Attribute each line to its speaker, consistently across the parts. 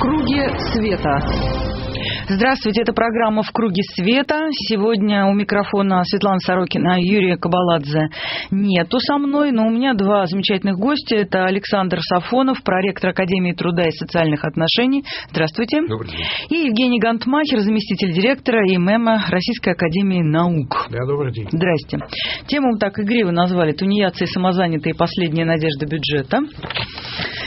Speaker 1: круге света. Здравствуйте, это программа «В круге света». Сегодня у микрофона Светлана Сорокина, Юрия Кабаладзе нету со мной, но у меня два замечательных гостя. Это Александр Сафонов, проректор Академии труда и социальных отношений. Здравствуйте.
Speaker 2: Добрый день.
Speaker 1: И Евгений Гантмахер, заместитель директора и МЭМа Российской Академии наук.
Speaker 2: Да, добрый день.
Speaker 1: Здрасте. Тему так игриво назвали «Тунеядцы и самозанятые. Последняя надежда бюджета».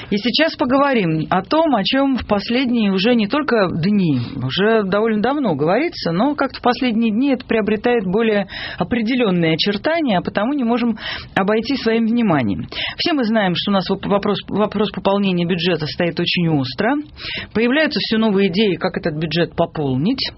Speaker 1: И сейчас поговорим о том, о чем в последние уже не только дни, уже довольно давно говорится, но как-то в последние дни это приобретает более определенные очертания, а потому не можем обойти своим вниманием. Все мы знаем, что у нас вопрос, вопрос пополнения бюджета стоит очень остро. Появляются все новые идеи, как этот бюджет пополнить.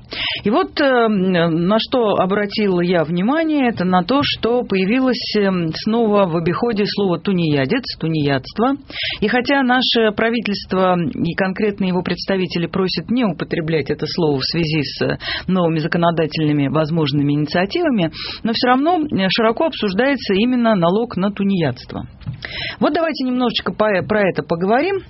Speaker 1: И вот э, на что обратила я внимание, это на то, что появилось э, снова в обиходе слово «тунеядец», «тунеядство». И хотя наше правительство и конкретно его представители просят не употреблять это слово в связи с новыми законодательными возможными инициативами, но все равно широко обсуждается именно налог на тунеядство. Вот давайте немножечко про это поговорим,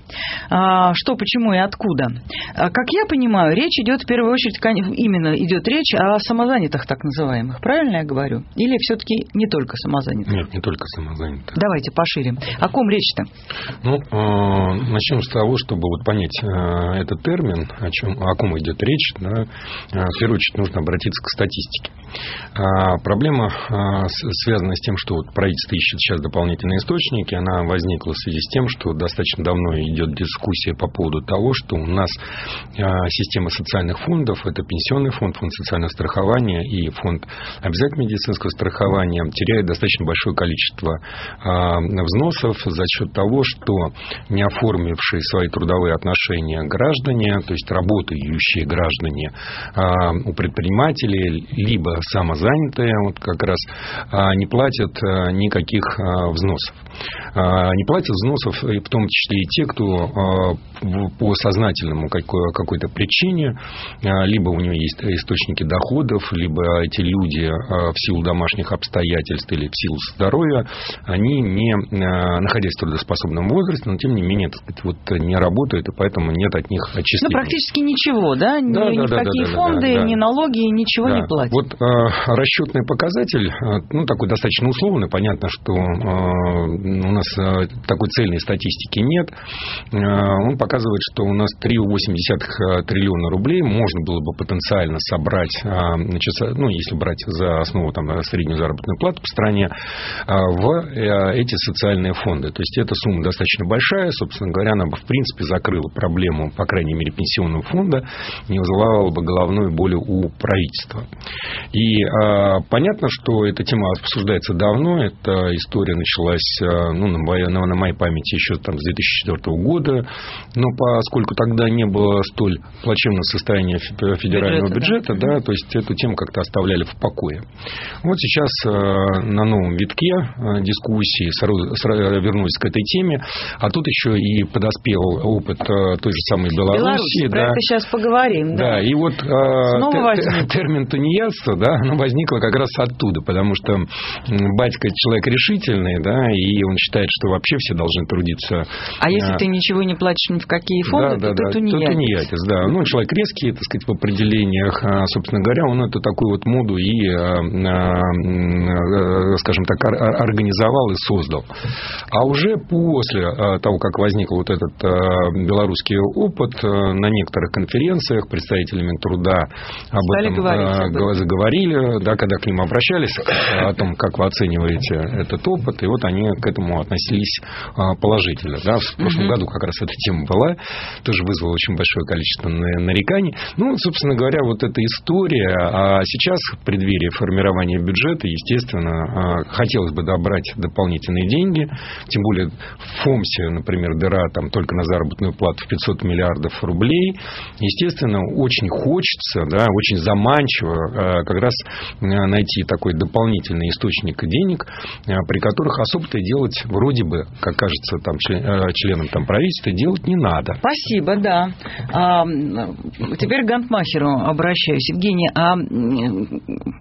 Speaker 1: а, что, почему и откуда. А, как я понимаю, речь идет в первую очередь, именно идет речь о самозанятых так называемых, правильно я говорю? Или все-таки не только самозанятых?
Speaker 2: Нет, не только самозанятых.
Speaker 1: Давайте пошире. О ком речь-то?
Speaker 2: Ну, а, начнем с того, чтобы вот понять этот термин, о, чем, о ком идет речь, да, в первую очередь нужно обратиться к статистике. Проблема связана с тем, что правительство ищет сейчас дополнительные источники, она возникла в связи с тем, что достаточно давно идет дискуссия по поводу того, что у нас а, система социальных фондов, это пенсионный фонд, фонд социального страхования и фонд обязательного медицинского страхования теряет достаточно большое количество а, взносов за счет того, что не оформившие свои трудовые отношения граждане, то есть работающие граждане а, у предпринимателей, либо самозанятые, вот как раз не платят никаких взносов. А, не платят взносов, в том числе и те, кто а, по сознательному какой-то причине, а, либо у него есть источники доходов, либо эти люди в силу домашних обстоятельств или в силу здоровья, они не находясь в трудоспособном возрасте, но тем не менее так сказать, вот, не работают, и поэтому нет от них отчислений.
Speaker 1: Ну, практически ничего, да? Ни, да, ни да, в какие да, фонды, да, да, ни налоги, ничего да. не платят.
Speaker 2: Вот э, расчетный показатель, ну, такой достаточно условный, понятно, что э, у нас э, такой цельной статистики нет. Э, он показывает, что у нас 3,8 э, триллиона рублей можно было бы потенциально собрать, значит, ну, если брать за основу там, среднюю заработную плату по стране, в эти социальные фонды. То есть, эта сумма достаточно большая. Собственно говоря, она бы, в принципе, закрыла проблему, по крайней мере, пенсионного фонда, не вызывала бы головной боли у правительства. И понятно, что эта тема обсуждается давно. Эта история началась ну, на, моей, на, на моей памяти еще там, с 2004 года. Но поскольку тогда не было столь плачевного состояния федерального бюджета, бюджета да. Да, то есть эту тему как-то оставляли в покое. Вот сейчас э, на новом витке э, дискуссии вернулись к этой теме, а тут еще и подоспел опыт э, той же самой Беларуси. Беларусь,
Speaker 1: да. про это сейчас поговорим.
Speaker 2: Да, и вот э, термин тунеядство, да, оно возникло как раз оттуда, потому что батька человек решительный, да, и он считает, что вообще все должны трудиться.
Speaker 1: А если ты ничего не платишь ни в какие фонды, да, то да, ты тунеядец.
Speaker 2: тунеядец. Да. Ну, человек резкий, так сказать, в определениях. А, собственно говоря, он эту такую вот моду и, а, скажем так, организовал и создал. А уже после того, как возник вот этот белорусский опыт, на некоторых конференциях представителями труда об
Speaker 1: Стали этом
Speaker 2: говорить, заговорили, да, когда к ним обращались, о том, как вы оцениваете этот опыт, и вот они к этому относились а, положительно. Да? В прошлом угу. году как раз эта тема была, тоже вызвала очень большое количество нареканий. Ну, собственно говоря, вот эта история. А сейчас, в преддверии формирования бюджета, естественно, хотелось бы добрать дополнительные деньги. Тем более в ФОМСе, например, дыра там только на заработную плату в 500 миллиардов рублей. Естественно, очень хочется, да, очень заманчиво а, как раз найти такой дополнительный источник денег, при которых особо-то делать вроде бы, как кажется, там, член, э, членам там, правительства, делать не надо.
Speaker 1: Спасибо, да. А, теперь к Гантмахеру обращаюсь. Евгений, а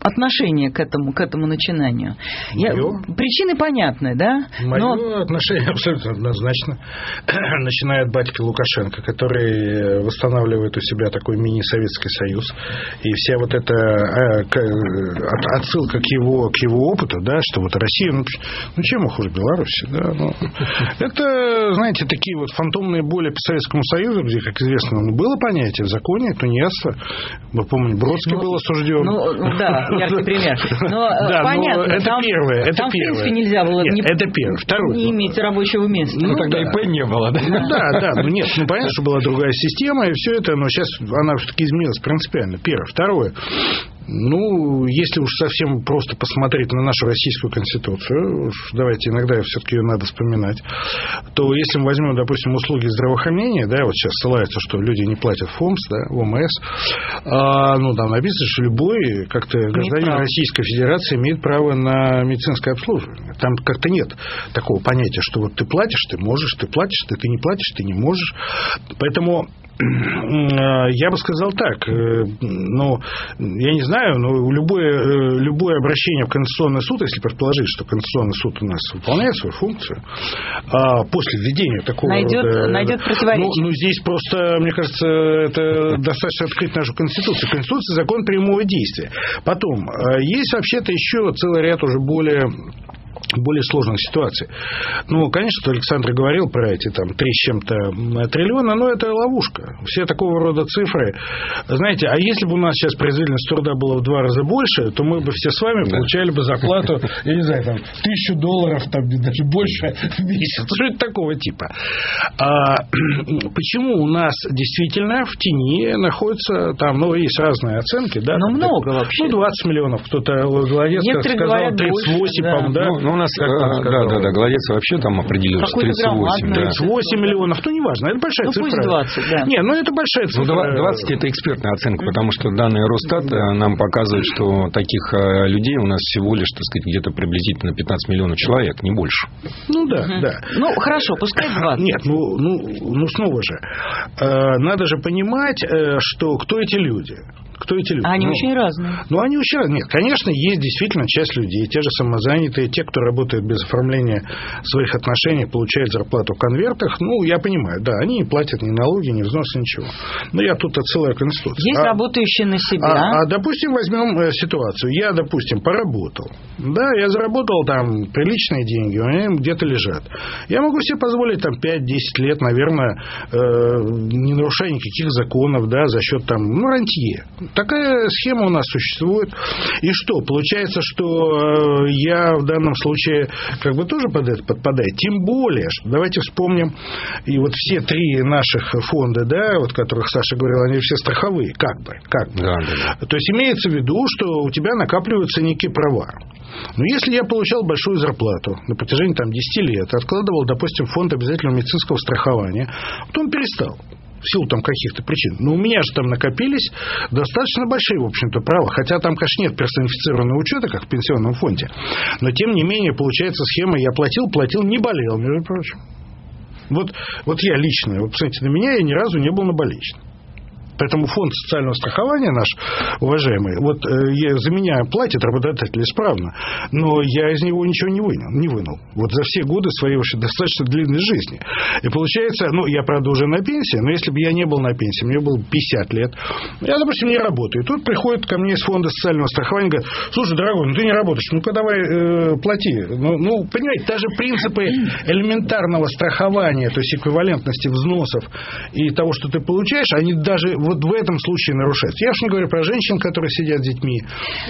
Speaker 1: отношение к этому, к этому начинанию? Я, причины понятны, да?
Speaker 3: Мое Но... отношение абсолютно однозначно. начиная от батьки Лукашенко, который восстанавливает у себя такой мини-советский союз, и вся вот эта а, отсылка к его, к его опыту, да, что вот Россия, ну, ну чем хуже Беларуси, да, ну, это, знаете, такие вот фантомные боли по Советскому Союзу, где, как известно, ну, было понятие в законе, тунеядство, мы помним, Бродский ну, был осужден.
Speaker 1: Ну, да, яркий пример. Но, да, понятно,
Speaker 3: это там, первое, это
Speaker 1: там,
Speaker 3: первое.
Speaker 1: в принципе, нельзя было
Speaker 3: нет,
Speaker 1: не,
Speaker 3: это первое. Второе.
Speaker 1: не иметь рабочего места.
Speaker 2: Ну, ну тогда да. ИП не было, да?
Speaker 3: Ну, да, да, ну нет, ну понятно, что была другая система, и все это, но сейчас она все-таки изменилась принципиально. Первое. Второе. Ну, если уж совсем просто посмотреть на нашу российскую конституцию, давайте иногда все-таки ее надо вспоминать, то если мы возьмем, допустим, услуги здравоохранения, да, вот сейчас ссылается, что люди не платят ФОМС, да, в ОМС, а, ну, там написано, что любой как-то гражданин Российской Федерации имеет право на медицинское обслуживание. Там как-то нет такого понятия, что вот ты платишь, ты можешь, ты платишь, ты, ты не платишь, ты не можешь. Поэтому я бы сказал так, э, ну, я не знаю, но любое, э, любое обращение в Конституционный суд, если предположить, что Конституционный суд у нас выполняет свою функцию, а после введения такого
Speaker 1: найдет,
Speaker 3: рода...
Speaker 1: Найдет противоречие.
Speaker 3: Ну, ну, здесь просто, мне кажется, это достаточно открыть нашу Конституцию. Конституция – закон прямого действия. Потом, э, есть вообще-то еще целый ряд уже более более сложных ситуаций. Ну, конечно, Александр говорил про эти там три с чем-то триллиона, но это ловушка. Все такого рода цифры. Знаете, а если бы у нас сейчас производительность труда была в два раза больше, то мы бы все с вами да. получали бы зарплату, я не знаю, там, тысячу долларов, там, даже больше в месяц. Что это такого типа? А, почему у нас действительно в тени находится, там, ну, есть разные оценки, да?
Speaker 1: Ну, много вообще.
Speaker 3: Ну, 20 миллионов. Кто-то, Голодец, сказал, 38,
Speaker 1: больше, да.
Speaker 3: по-моему, да?
Speaker 2: Ну, ну, у нас, э, да, да, да, Голодец вообще там определил, что 38. Да.
Speaker 3: 38 миллионов, ну, неважно, это большая
Speaker 1: ну,
Speaker 3: цифра.
Speaker 1: пусть 20, да.
Speaker 3: Не, ну, это большая ну, цифра.
Speaker 2: Ну, 20 это экспертная оценка, потому что данные Росстат э, нам показывают, что таких э, людей у нас всего лишь, так сказать, где-то приблизительно 15 миллионов человек, не больше.
Speaker 3: Ну, да, угу. да.
Speaker 1: Ну, хорошо, пускай 20.
Speaker 3: Нет, ну, ну, ну снова же, надо же понимать, что кто эти люди кто эти люди?
Speaker 1: они ну, очень разные.
Speaker 3: Ну, они очень разные. Нет, конечно, есть действительно часть людей, те же самозанятые, те, кто работает без оформления своих отношений, получают зарплату в конвертах. Ну, я понимаю, да, они не платят ни налоги, ни взносы, ничего. Но я тут отсылаю Конституцию.
Speaker 1: Есть а, работающие на себя.
Speaker 3: А, а, допустим, возьмем э, ситуацию. Я, допустим, поработал. Да, я заработал там приличные деньги, меня где-то лежат. Я могу себе позволить там 5-10 лет, наверное, э, не нарушая никаких законов, да, за счет там, ну, рантье. Такая схема у нас существует. И что? Получается, что э, я в данном случае как бы тоже под это подпадаю. Тем более, что давайте вспомним, и вот все три наших фонда, да, вот которых Саша говорил, они все страховые, как бы. Как бы. Да, да, да. То есть имеется в виду, что у тебя накапливаются некие права. Но если я получал большую зарплату на протяжении там, 10 лет, откладывал, допустим, фонд обязательного медицинского страхования, потом перестал в силу там каких-то причин. Но у меня же там накопились достаточно большие, в общем-то, права. Хотя там, конечно, нет персонифицированного учета, как в пенсионном фонде. Но, тем не менее, получается схема, я платил, платил, не болел, между прочим. Вот, вот я лично, вы посмотрите на меня, я ни разу не был на болечном. Поэтому фонд социального страхования наш, уважаемый, вот э, за меня платит работодатель исправно, но я из него ничего не вынул, не вынул. Вот за все годы своей вообще достаточно длинной жизни. И получается, ну, я, правда, уже на пенсии, но если бы я не был на пенсии, мне было 50 лет, я, допустим, не работаю. Тут приходит ко мне из фонда социального страхования и говорит, слушай, дорогой, ну ты не работаешь, ну-ка давай э, плати. Ну, ну, понимаете, даже принципы элементарного страхования, то есть эквивалентности взносов и того, что ты получаешь, они даже вот в этом случае нарушается. Я уж не говорю про женщин, которые сидят с детьми.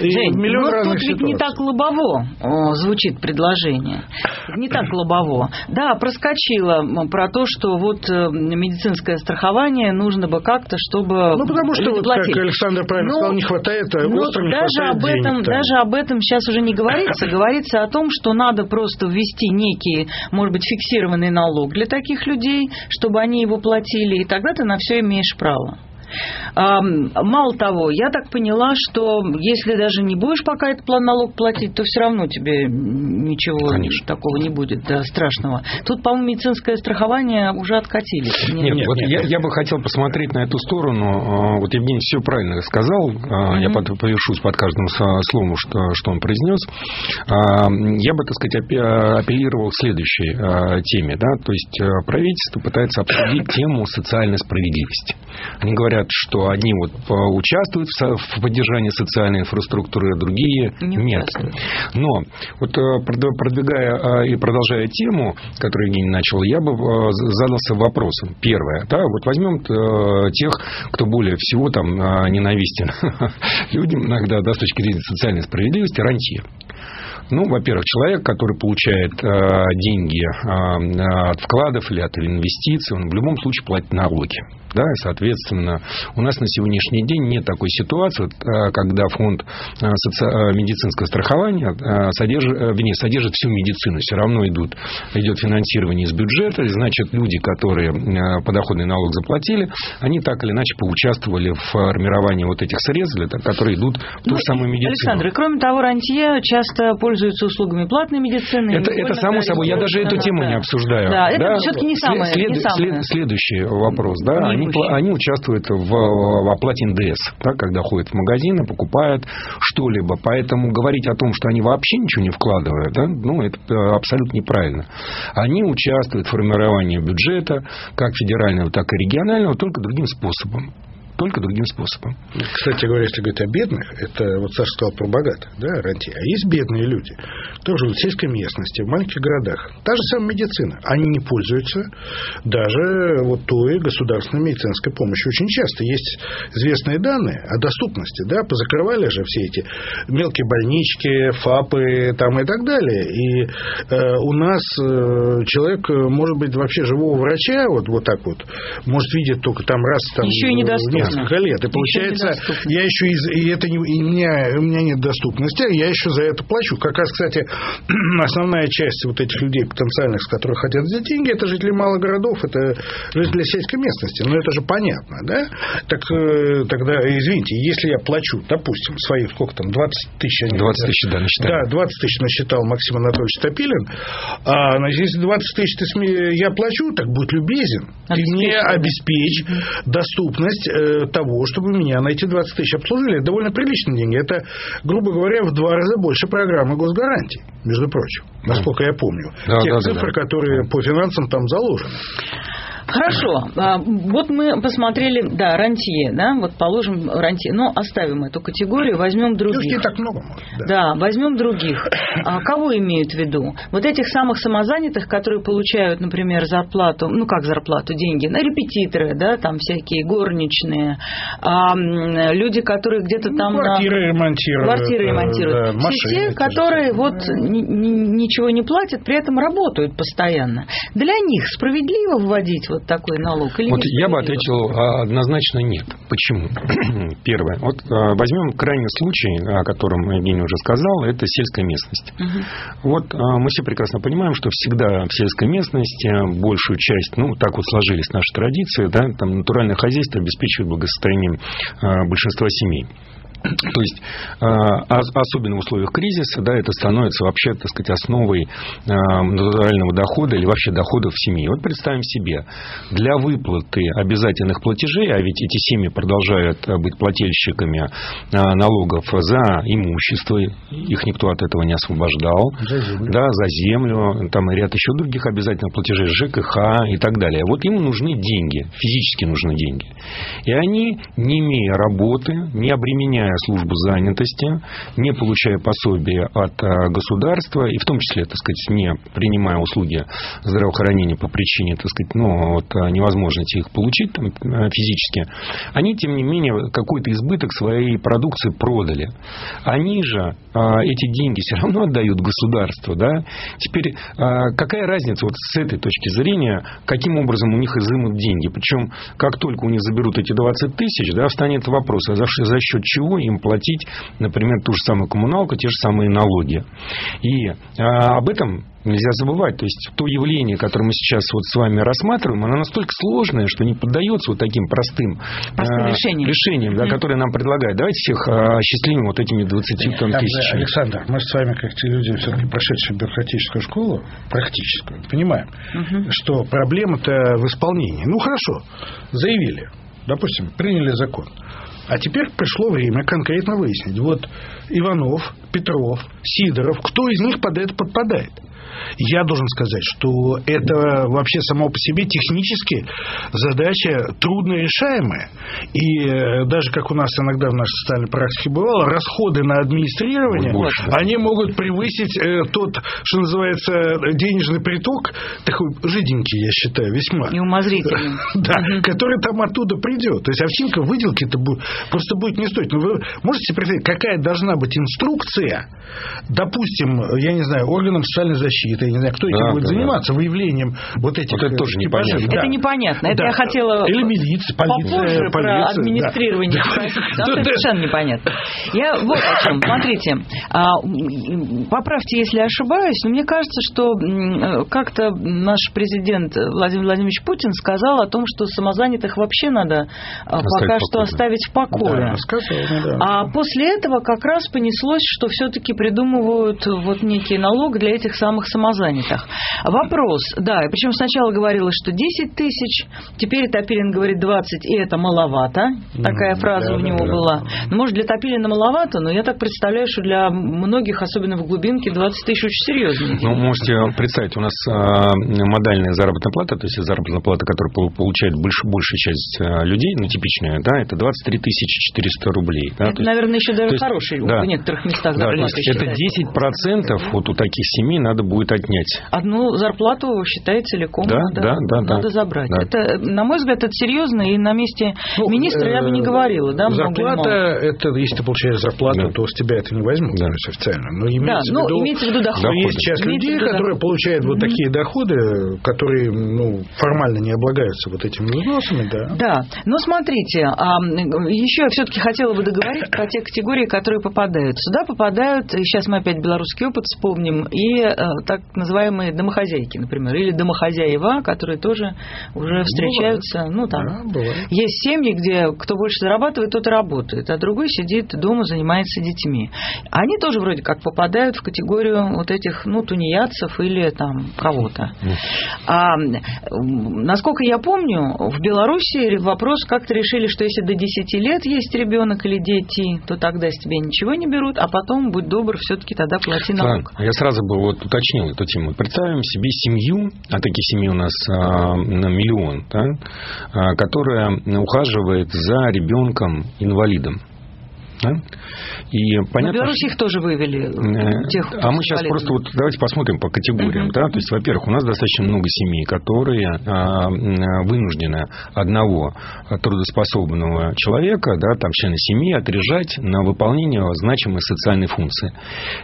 Speaker 1: И Жень, миллион но разных тут ситуаций. ведь не так лобово о, звучит предложение. Не так лобово. Да, проскочило про то, что вот э, медицинское страхование нужно бы как-то, чтобы
Speaker 3: Ну, потому что, вот, как Александр правильно но, сказал, не хватает, а
Speaker 1: ну,
Speaker 3: остро не
Speaker 1: даже
Speaker 3: хватает
Speaker 1: об этом,
Speaker 3: денег,
Speaker 1: Даже об этом сейчас уже не говорится. Говорится о том, что надо просто ввести некий, может быть, фиксированный налог для таких людей, чтобы они его платили, и тогда ты на все имеешь право. Мало того, я так поняла, что если даже не будешь пока этот план налог платить, то все равно тебе ничего Конечно. такого не будет да, страшного. Тут, по-моему, медицинское страхование уже откатили.
Speaker 2: Нет, нет, вот нет. Я, я бы хотел посмотреть на эту сторону. А, вот Евгений все правильно сказал. Mm-hmm. Я повешусь под каждым словом, что, что он произнес. А, я бы, так сказать, апеллировал к следующей теме. Да? То есть правительство пытается обсудить тему социальной справедливости. Они говорят, что одни вот участвуют в поддержании социальной инфраструктуры, а другие не нет. Но вот продвигая и продолжая тему, которую Евгений начал, я бы задался вопросом. Первое, да, вот возьмем тех, кто более всего там ненавистен людям иногда, да, с точки зрения социальной справедливости, рантье. Ну, во-первых, человек, который получает э, деньги э, от вкладов или от инвестиций, он в любом случае платит налоги. Да, и, соответственно, у нас на сегодняшний день нет такой ситуации, э, когда фонд соци... Э, медицинского страхования содержит, вернее, содержит всю медицину. Все равно идут, идет финансирование из бюджета, и, значит, люди, которые подоходный налог заплатили, они так или иначе поучаствовали в формировании вот этих средств, которые идут в ту ну, же самую медицину.
Speaker 1: Александр, и кроме того, рантье часто пользуются услугами платной медицины.
Speaker 2: Это, это само собой, я даже эту тему да. не обсуждаю.
Speaker 1: Да, это да? все-таки не самое. След, не самое.
Speaker 2: След, следующий вопрос, да, они, они участвуют в, в оплате НДС, да, когда ходят в магазины, покупают что-либо. Поэтому говорить о том, что они вообще ничего не вкладывают, да, ну, это э, абсолютно неправильно. Они участвуют в формировании бюджета, как федерального, так и регионального, только другим способом только другим способом.
Speaker 3: Кстати говоря, если говорить о бедных, это вот Саша сказал про богатых, да, раньше. А есть бедные люди, тоже в сельской местности, в маленьких городах. Та же самая медицина. Они не пользуются даже вот той государственной медицинской помощью. Очень часто есть известные данные о доступности, да, позакрывали же все эти мелкие больнички, ФАПы там и так далее. И э, у нас э, человек, может быть, вообще живого врача, вот, вот так вот, может видеть только там раз там,
Speaker 1: Еще и недоступно
Speaker 3: несколько лет. И получается, я еще из, и это не, и у, меня, у меня нет доступности, я еще за это плачу. Как раз, кстати, основная часть вот этих людей потенциальных, с которых хотят взять деньги, это жители малых городов, это жители сельской местности. Ну, это же понятно, да? Так э, тогда, извините, если я плачу, допустим, свои, сколько там, 20 тысяч...
Speaker 2: 20 тысяч, да, насчитал.
Speaker 3: Да, 20 тысяч насчитал Максим Анатольевич Топилин. А, значит, если 20 тысяч ты, я плачу, так будь любезен. Ты мне обеспечь доступность э, того, чтобы меня на эти 20 тысяч обслужили. Это довольно приличные деньги. Это, грубо говоря, в два раза больше программы госгарантий, между прочим, насколько я помню. Да, Тех да, цифр, да. которые по финансам там заложены.
Speaker 1: Хорошо. А, вот мы посмотрели, да, рантье, да, вот положим рантье, но оставим эту категорию, возьмем других.
Speaker 3: Не так много.
Speaker 1: Да. да, возьмем других. А кого имеют в виду? Вот этих самых самозанятых, которые получают, например, зарплату, ну как зарплату, деньги на репетиторы, да, там всякие горничные, а, люди, которые где-то там
Speaker 3: ну, квартиры на... ремонтируют,
Speaker 1: квартиры ремонтируют, да, все те, которые вот ничего не платят, при этом работают постоянно. Для них справедливо вводить вот вот такой налог? Или
Speaker 2: вот я бы ответил а, однозначно нет. Почему? Первое. Вот а, возьмем крайний случай, о котором Евгений уже сказал, это сельская местность. Угу. Вот а, мы все прекрасно понимаем, что всегда в сельской местности большую часть, ну, так вот сложились наши традиции, да, там натуральное хозяйство обеспечивает благосостояние большинства семей. То есть, а, особенно в условиях кризиса, да, это становится вообще, так сказать, основой а, натурального дохода или вообще доходов в семье. Вот представим себе, для выплаты обязательных платежей, а ведь эти семьи продолжают быть плательщиками а, налогов за имущество, их никто от этого не освобождал, за землю, да, за землю там и ряд еще других обязательных платежей, ЖКХ и так далее. Вот им нужны деньги, физически нужны деньги. И они, не имея работы, не обременяя принимая службу занятости, не получая пособия от э, государства, и в том числе, так сказать, не принимая услуги здравоохранения по причине, так сказать, ну, вот, э, невозможности их получить там, э, физически, они, тем не менее, какой-то избыток своей продукции продали. Они же эти деньги все равно отдают государству. Да? Теперь, какая разница вот с этой точки зрения, каким образом у них изымут деньги? Причем, как только у них заберут эти 20 тысяч, да, встанет вопрос, а за счет чего им платить, например, ту же самую коммуналку, те же самые налоги. И а, об этом нельзя забывать. То есть то явление, которое мы сейчас вот с вами рассматриваем, оно настолько сложное, что не поддается вот таким простым,
Speaker 1: простым
Speaker 2: э,
Speaker 1: решениям,
Speaker 2: решениям да, mm. которые нам предлагают. Давайте всех осчастливим вот этими 20 там, тысячами.
Speaker 3: Александр, мы с вами, как те люди, все-таки прошедшие бюрократическую школу, практическую, понимаем, mm-hmm. что проблема-то в исполнении. Ну, хорошо, заявили, допустим, приняли закон. А теперь пришло время конкретно выяснить. Вот Иванов, Петров, Сидоров, кто из них под это подпадает? Я должен сказать, что это вообще само по себе технически задача трудно решаемая. И э, даже как у нас иногда в нашей социальной практике бывало, расходы на администрирование, больше, да. они могут превысить э, тот, что называется, денежный приток, такой жиденький, я считаю, весьма.
Speaker 1: Неумозрительный.
Speaker 3: Да, который там оттуда придет. То есть овчинка выделки это просто будет не стоить. Но вы можете представить, какая должна быть инструкция, допустим, я не знаю, органам социальной защиты, это я не знаю, кто этим да, будет да, заниматься, да. выявлением вот этих
Speaker 2: вот это тоже непонятно.
Speaker 1: Да. Это непонятно. Это да. я хотела
Speaker 3: Или милиция, полиция,
Speaker 1: попозже
Speaker 3: полиция,
Speaker 1: про администрирование да. спросить. совершенно непонятно. Я вот о чем. Смотрите, а, поправьте, если ошибаюсь, но мне кажется, что как-то наш президент Владимир Владимирович Путин сказал о том, что самозанятых вообще надо а, оставить пока что оставить в покое. Да, сказал, да. А после этого как раз понеслось, что все-таки придумывают вот некий налог для этих самых самозанятых. Вопрос, да, причем сначала говорилось, что 10 тысяч, теперь Топилин говорит 20, и это маловато. Такая фраза да, у него да, была. Да. Ну, может, для Топилина маловато, но я так представляю, что для многих, особенно в глубинке, 20 тысяч очень серьезно.
Speaker 2: Ну, можете представить, у нас а, модальная заработная плата, то есть заработная плата, которую получает больш, большая часть а, людей, ну, типичная, да, это 23 тысячи 400 рублей. Да,
Speaker 1: это, есть, наверное, еще даже хороший да, в некоторых местах
Speaker 2: да. Это 10 процентов вот у таких семей надо будет отнять.
Speaker 1: Одну зарплату, считай, целиком да, надо, да, да, надо да, забрать. Да. Это, на мой взгляд, это серьезно, и на месте ну, министра я бы не э, говорила. Да,
Speaker 3: зарплата, это, если ты получаешь зарплату, да. то с тебя это не возьмут да. официально. Но имеется, да, в виду, ну, имеется в виду доход. Есть часть людей, которые доход. получают вот такие доходы, которые ну, формально не облагаются вот этими взносами. Да,
Speaker 1: да. но смотрите, а, еще я все-таки хотела бы договорить про те категории, которые попадают. Сюда попадают, сейчас мы опять белорусский опыт вспомним, и э, так называемые домохозяйки, например, или домохозяева, которые тоже уже встречаются. Бывает. Ну, там да, есть семьи, где кто больше зарабатывает, тот и работает, а другой сидит дома, занимается детьми. Они тоже вроде как попадают в категорию вот этих, ну, тунеядцев или там кого-то. А, насколько я помню, в Беларуси вопрос как-то решили, что если до 10 лет есть ребенок или дети, то тогда с тебя ничего не берут, а потом, будь добр, все-таки тогда плати налог.
Speaker 2: Да, я сразу бы вот уточнил эту тему. Представим себе семью, а таких семей у нас а, миллион, да, а, которая ухаживает за ребенком-инвалидом. Да?
Speaker 1: И понятно, в Беларуси их тоже вывели.
Speaker 2: Э, тех, а мы сейчас просто вот давайте посмотрим по категориям. Uh-huh. Да? То есть, во-первых, у нас достаточно много семей, которые а, вынуждены одного трудоспособного человека, да, там члена семьи, отрежать на выполнение значимой социальной функции.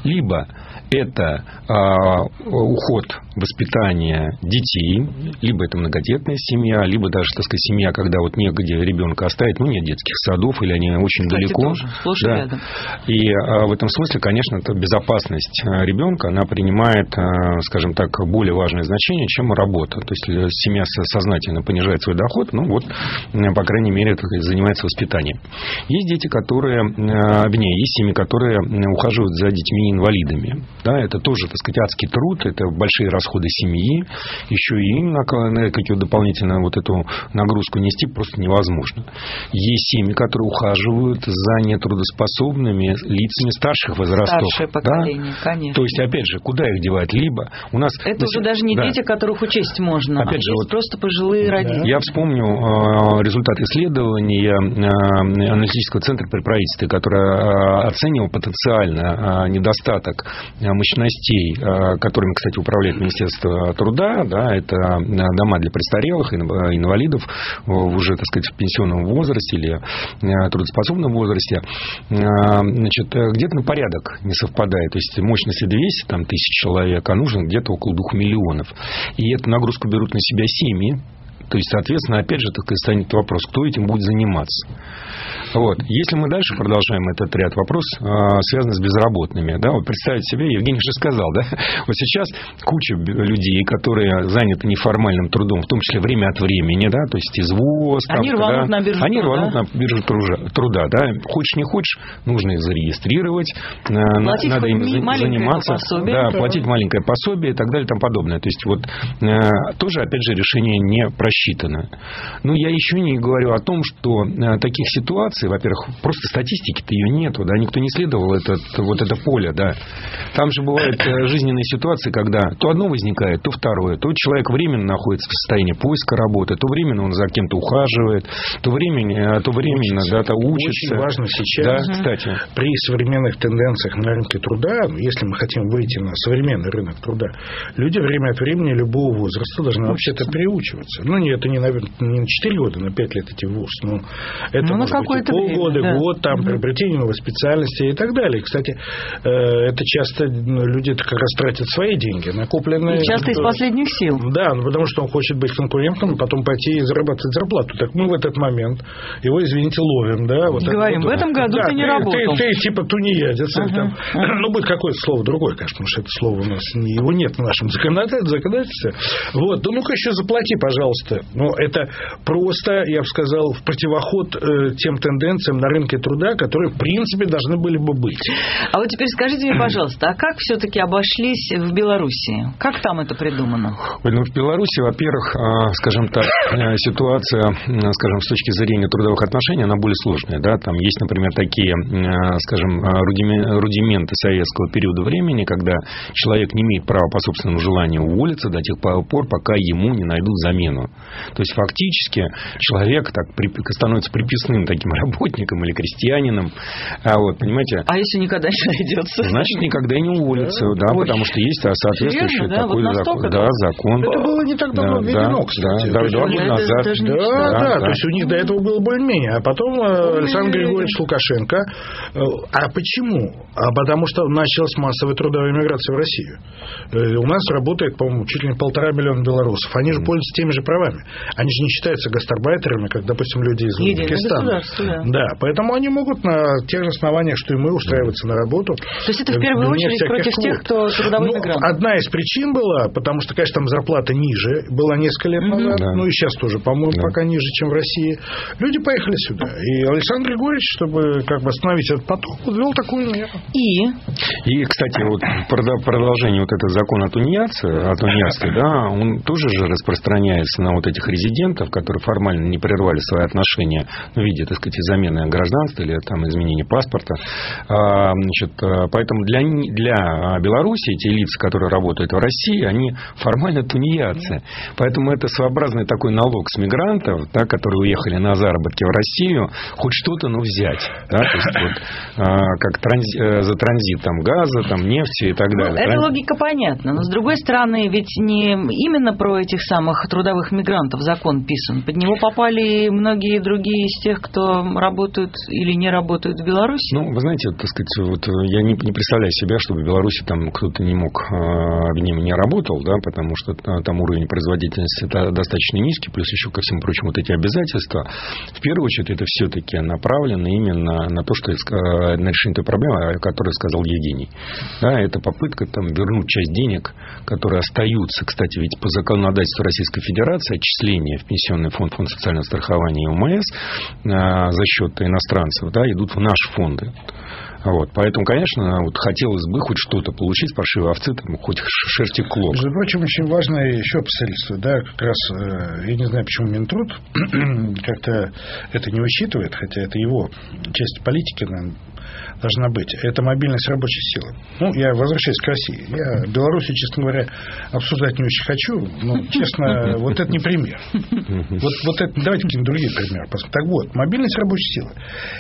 Speaker 2: Либо это а, уход, воспитание детей, либо это многодетная семья, либо даже, так сказать, семья, когда вот негде ребенка оставить, ну, нет детских садов, или они очень Кстати, далеко. Тоже,
Speaker 1: да. рядом.
Speaker 2: И а, в этом смысле, конечно, это безопасность а, ребенка, она принимает, а, скажем так, более важное значение, чем работа. То есть, если семья сознательно понижает свой доход, ну, вот, по крайней мере, занимается воспитанием. Есть дети, которые, вернее, есть семьи, которые ухаживают за детьми-инвалидами. Да, это тоже, так сказать, адский труд, это большие расходы семьи, еще и им на какую дополнительную вот эту нагрузку нести просто невозможно. Есть семьи, которые ухаживают за нетрудоспособными лицами старших возрастов.
Speaker 1: Старшее поколение, да? конечно.
Speaker 2: То есть, опять же, куда их девать? Либо у нас...
Speaker 1: Это уже даже не да. дети, которых учесть можно, опять а же, вот просто пожилые родители.
Speaker 2: Я вспомню э, результат исследования э, аналитического центра при правительстве, которое э, оценивал потенциально недостаток мощностей, э, которыми, кстати, управляет Министерство труда, да, это э, дома для престарелых, инвалидов уже, так сказать, в пенсионном возрасте или э, трудоспособном возрасте, значит, где-то на порядок не совпадает. То есть мощности 200 там, тысяч человек, а нужно где-то около 2 миллионов. И эту нагрузку берут на себя семьи, то есть, соответственно, опять же, так станет вопрос, кто этим будет заниматься. Вот. Если мы дальше продолжаем этот ряд, вопрос а, связан с безработными. Да? Вот представить себе, Евгений же сказал, да? вот сейчас куча людей, которые заняты неформальным трудом, в том числе время от времени, да, то есть извоз.
Speaker 1: Они там, рванут
Speaker 2: да?
Speaker 1: на биржу
Speaker 2: Они рванут на биржу труда, да. Хочешь не хочешь, нужно их зарегистрировать,
Speaker 1: э, платить
Speaker 2: надо им заниматься,
Speaker 1: пособие,
Speaker 2: да, платить маленькое пособие и так далее и тому подобное. То есть вот э, тоже, опять же, решение не просчитано. Но я еще не говорю о том, что э, таких ситуаций, во-первых, просто статистики-то ее нету, да, никто не исследовал этот, вот это поле, да. Там же бывают жизненные ситуации, когда то одно возникает, то второе, то человек временно находится в состоянии поиска работы, то временно он за кем-то ухаживает, то временно, то временно, да, то учится.
Speaker 3: Очень важно сейчас, да, кстати, при современных тенденциях на рынке труда, если мы хотим выйти на современный рынок труда, люди время от времени любого возраста должны вообще-то переучиваться. Ну, не, это не, наверное, не на 4 года, на 5 лет в ВУЗ. Но это ну, может быть полгода, время, да. год, там, угу. приобретение новой специальности и так далее. Кстати, э, это часто ну, люди как раз тратят свои деньги, накопленные.
Speaker 1: И часто из последних сил.
Speaker 3: Да, ну, потому что он хочет быть конкурентом, потом пойти и зарабатывать зарплату. Так мы в этот момент его, извините, ловим. Да,
Speaker 1: вот Говорим, вот, в этом году да, ты не ты, работал.
Speaker 3: Ты, ты, ты типа тунеядец. Ага, там, ага. Ну, будет какое-то слово другое, конечно, потому что это слово у нас, его нет в нашем законодательстве. Вот, да ну-ка еще заплати, пожалуйста. Ну, это просто, я бы сказал, в противоход э, тем тенденциям на рынке труда, которые, в принципе, должны были бы быть.
Speaker 1: А вот теперь скажите мне, пожалуйста, а как все-таки обошлись в Белоруссии? Как там это придумано?
Speaker 2: Ну, в Беларуси, во-первых, а, скажем так, э, ситуация, скажем, с точки зрения трудовых отношений, она более сложная. Да? Там есть, например, такие, скажем, рудименты советского периода времени, когда человек не имеет права по собственному желанию уволиться до тех пор, пока ему не найдут замену. То есть, фактически, человек так становится приписным таким работником или крестьянином. А вот, понимаете?
Speaker 1: А если никогда не найдется?
Speaker 2: Значит, никогда и не уволится, да, Ой. потому что есть соответствующий Серьезно, такой
Speaker 1: да? Вот
Speaker 2: закон. Да, закон.
Speaker 3: Это было не так давно да, введено,
Speaker 2: да,
Speaker 3: кстати.
Speaker 2: Да, два года назад.
Speaker 3: Да, да, да, да, то есть у них до этого было более-менее. А потом э, Александр Григорьевич Лукашенко. Э, а почему? А потому что началась массовая трудовая миграция в Россию. Э, у нас работает, по-моему, чуть ли не полтора миллиона белорусов. Они же пользуются теми же правами. Они же не считаются гастарбайтерами, как, допустим, люди из Узбекистана. Да. да, поэтому они могут на тех же основаниях, что и мы, устраиваться на работу.
Speaker 1: То есть это в первую очередь против квот. тех, кто трудовой ну, мигрант?
Speaker 3: Одна из причин была, потому что, конечно, там зарплата ниже, была несколько лет назад, да. ну и сейчас тоже, по-моему, да. пока ниже, чем в России. Люди поехали сюда. И Александр Григорьевич, чтобы как бы остановить этот поток, ввел такую меру.
Speaker 1: И?
Speaker 2: И, кстати, вот продолжение вот этого закона о тунеядстве, о тунеядстве, да, он тоже же распространяется на вот этих резидентов, которые формально не прервали свои отношения ну, в виде, так сказать, замены гражданства или там изменения паспорта. А, значит, а, поэтому для, для Беларуси эти лица, которые работают в России, они формально тунеядцы. Поэтому это своеобразный такой налог с мигрантов, да, которые уехали на заработки в Россию, хоть что-то, ну, взять. Да, то есть, вот, а, как транзи, э, за транзит там, газа, там, нефти и так ну, далее.
Speaker 1: Ну, эта логика понятна. Но, с другой стороны, ведь не именно про этих самых трудовых мигрантов закон писан. Под него попали многие другие из тех, кто работают или не работают в Беларуси.
Speaker 2: Ну, вы знаете, так сказать, вот я не, не представляю себя, чтобы в Беларуси там кто-то не мог, в нем не работал, да, потому что там уровень производительности достаточно низкий, плюс еще ко всему прочему вот эти обязательства. В первую очередь, это все-таки направлено именно на то, что на решение той проблемы, о которой сказал Евгений. Да, это попытка там, вернуть часть денег, которые остаются, кстати, ведь по законодательству Российской Федерации отчисления в пенсионный фонд, фонд социального страхования и УМС а, за счет иностранцев да, идут в наши фонды. Вот, поэтому, конечно, вот хотелось бы хоть что-то получить с овцы, там, хоть шерсти клок.
Speaker 3: Между прочим, очень важное еще обстоятельство, да, как раз, э, я не знаю, почему Минтруд как-то это не учитывает, хотя это его часть политики, наверное, должна быть. Это мобильность рабочей силы. Ну, я возвращаюсь к России. Я Белоруссию, честно говоря, обсуждать не очень хочу. Но, честно, вот это не пример. Вот, вот это, давайте какие-нибудь другие примеры. Так вот, мобильность рабочей силы.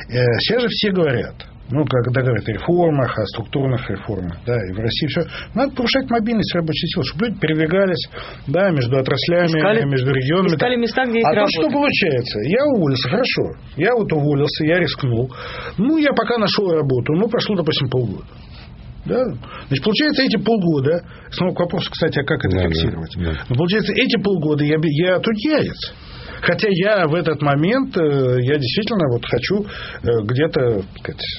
Speaker 3: Э, сейчас же все говорят, ну, когда говорят о реформах, о структурных реформах, да, и в России все, надо повышать мобильность рабочей силы, чтобы люди передвигались, да, между отраслями, искали, между регионами.
Speaker 1: Искали места, где
Speaker 3: А то, что получается? Я уволился, хорошо, я вот уволился, я рискнул, ну, я пока нашел работу, ну, прошло, допустим, полгода. Да? Значит, получается, эти полгода, снова к вопросу, кстати, а как это да, фиксировать? Да, да. Ну, получается, эти полгода я, я тунеядец. Хотя я в этот момент, э, я действительно вот хочу э, где-то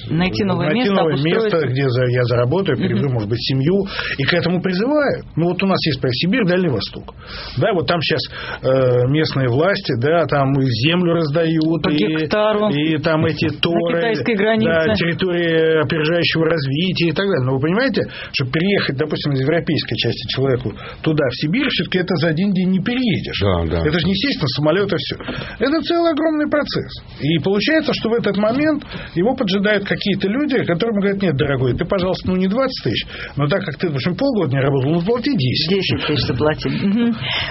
Speaker 1: найти новое,
Speaker 3: найти
Speaker 1: место,
Speaker 3: новое место, где я заработаю, переведу, угу. может быть, семью, и к этому призываю. Ну, вот у нас есть Сибирь, Дальний Восток. Да, вот там сейчас э, местные власти, да, там и землю раздают,
Speaker 1: По
Speaker 3: и,
Speaker 1: гектару.
Speaker 3: и там эти торы, да, территории опережающего развития и так далее. Но вы понимаете, чтобы переехать, допустим, из европейской части человеку туда, в Сибирь, все-таки это за один день не переедешь. Да, да. Это же не сесть на самолет и все. Это целый огромный процесс. И получается, что в этот момент его поджидают какие-то люди, которым говорят, нет, дорогой, ты, пожалуйста, ну не 20 тысяч, но так как ты, в общем, полгода не работал, ну плати 10.
Speaker 1: 10 тысяч заплати.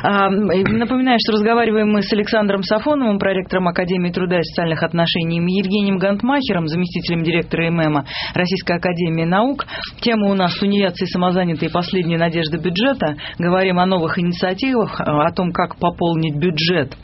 Speaker 1: А, напоминаю, что разговариваем мы с Александром Сафоновым, проректором Академии труда и социальных отношений, и Евгением Гантмахером, заместителем директора ММа Российской Академии Наук. Тема у нас тунеядцы и самозанятые последние надежды бюджета. Говорим о новых инициативах, о том, как пополнить бюджет.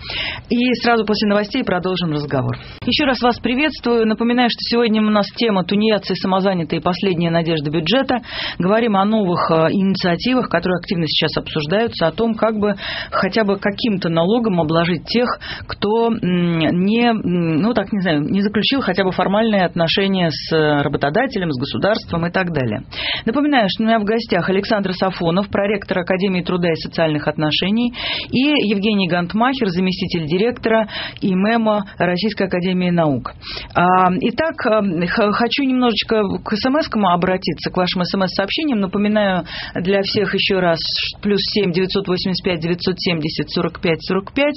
Speaker 1: И сразу после новостей продолжим разговор. Еще раз вас приветствую. Напоминаю, что сегодня у нас тема тунеядцы самозанятые последние надежды бюджета. Говорим о новых э, инициативах, которые активно сейчас обсуждаются, о том, как бы хотя бы каким-то налогом обложить тех, кто не, ну так не знаю, не заключил хотя бы формальные отношения с работодателем, с государством и так далее. Напоминаю, что у меня в гостях Александр Сафонов, проректор Академии труда и социальных отношений, и Евгений Гантмахер, заместитель директора ИМЭМа Российской Академии Наук. А, итак, э, хочу немножечко к смс обратиться, к вашим смс-сообщениям. Напоминаю для всех еще раз, плюс 7 985 970 45 45.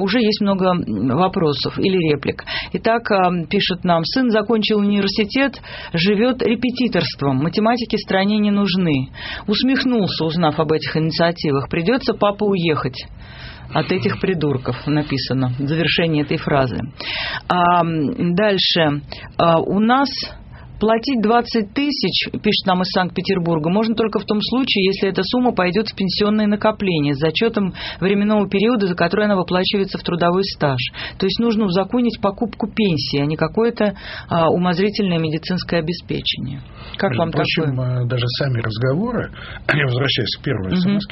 Speaker 1: Уже есть много вопросов или реплик. Итак, э, пишет нам, сын закончил университет, живет репетиторством, математики стране не нужны. Усмехнулся, узнав об этих инициативах. Придется папа уехать от этих придурков написано в завершении этой фразы. А, дальше. А, у нас Платить 20 тысяч, пишет нам из Санкт-Петербурга, можно только в том случае, если эта сумма пойдет в пенсионные накопления с зачетом временного периода, за который она выплачивается в трудовой стаж. То есть нужно узаконить покупку пенсии, а не какое-то а, умозрительное медицинское обеспечение. Как Между вам
Speaker 3: прочим,
Speaker 1: такое?
Speaker 3: даже сами разговоры, я возвращаюсь к первой смс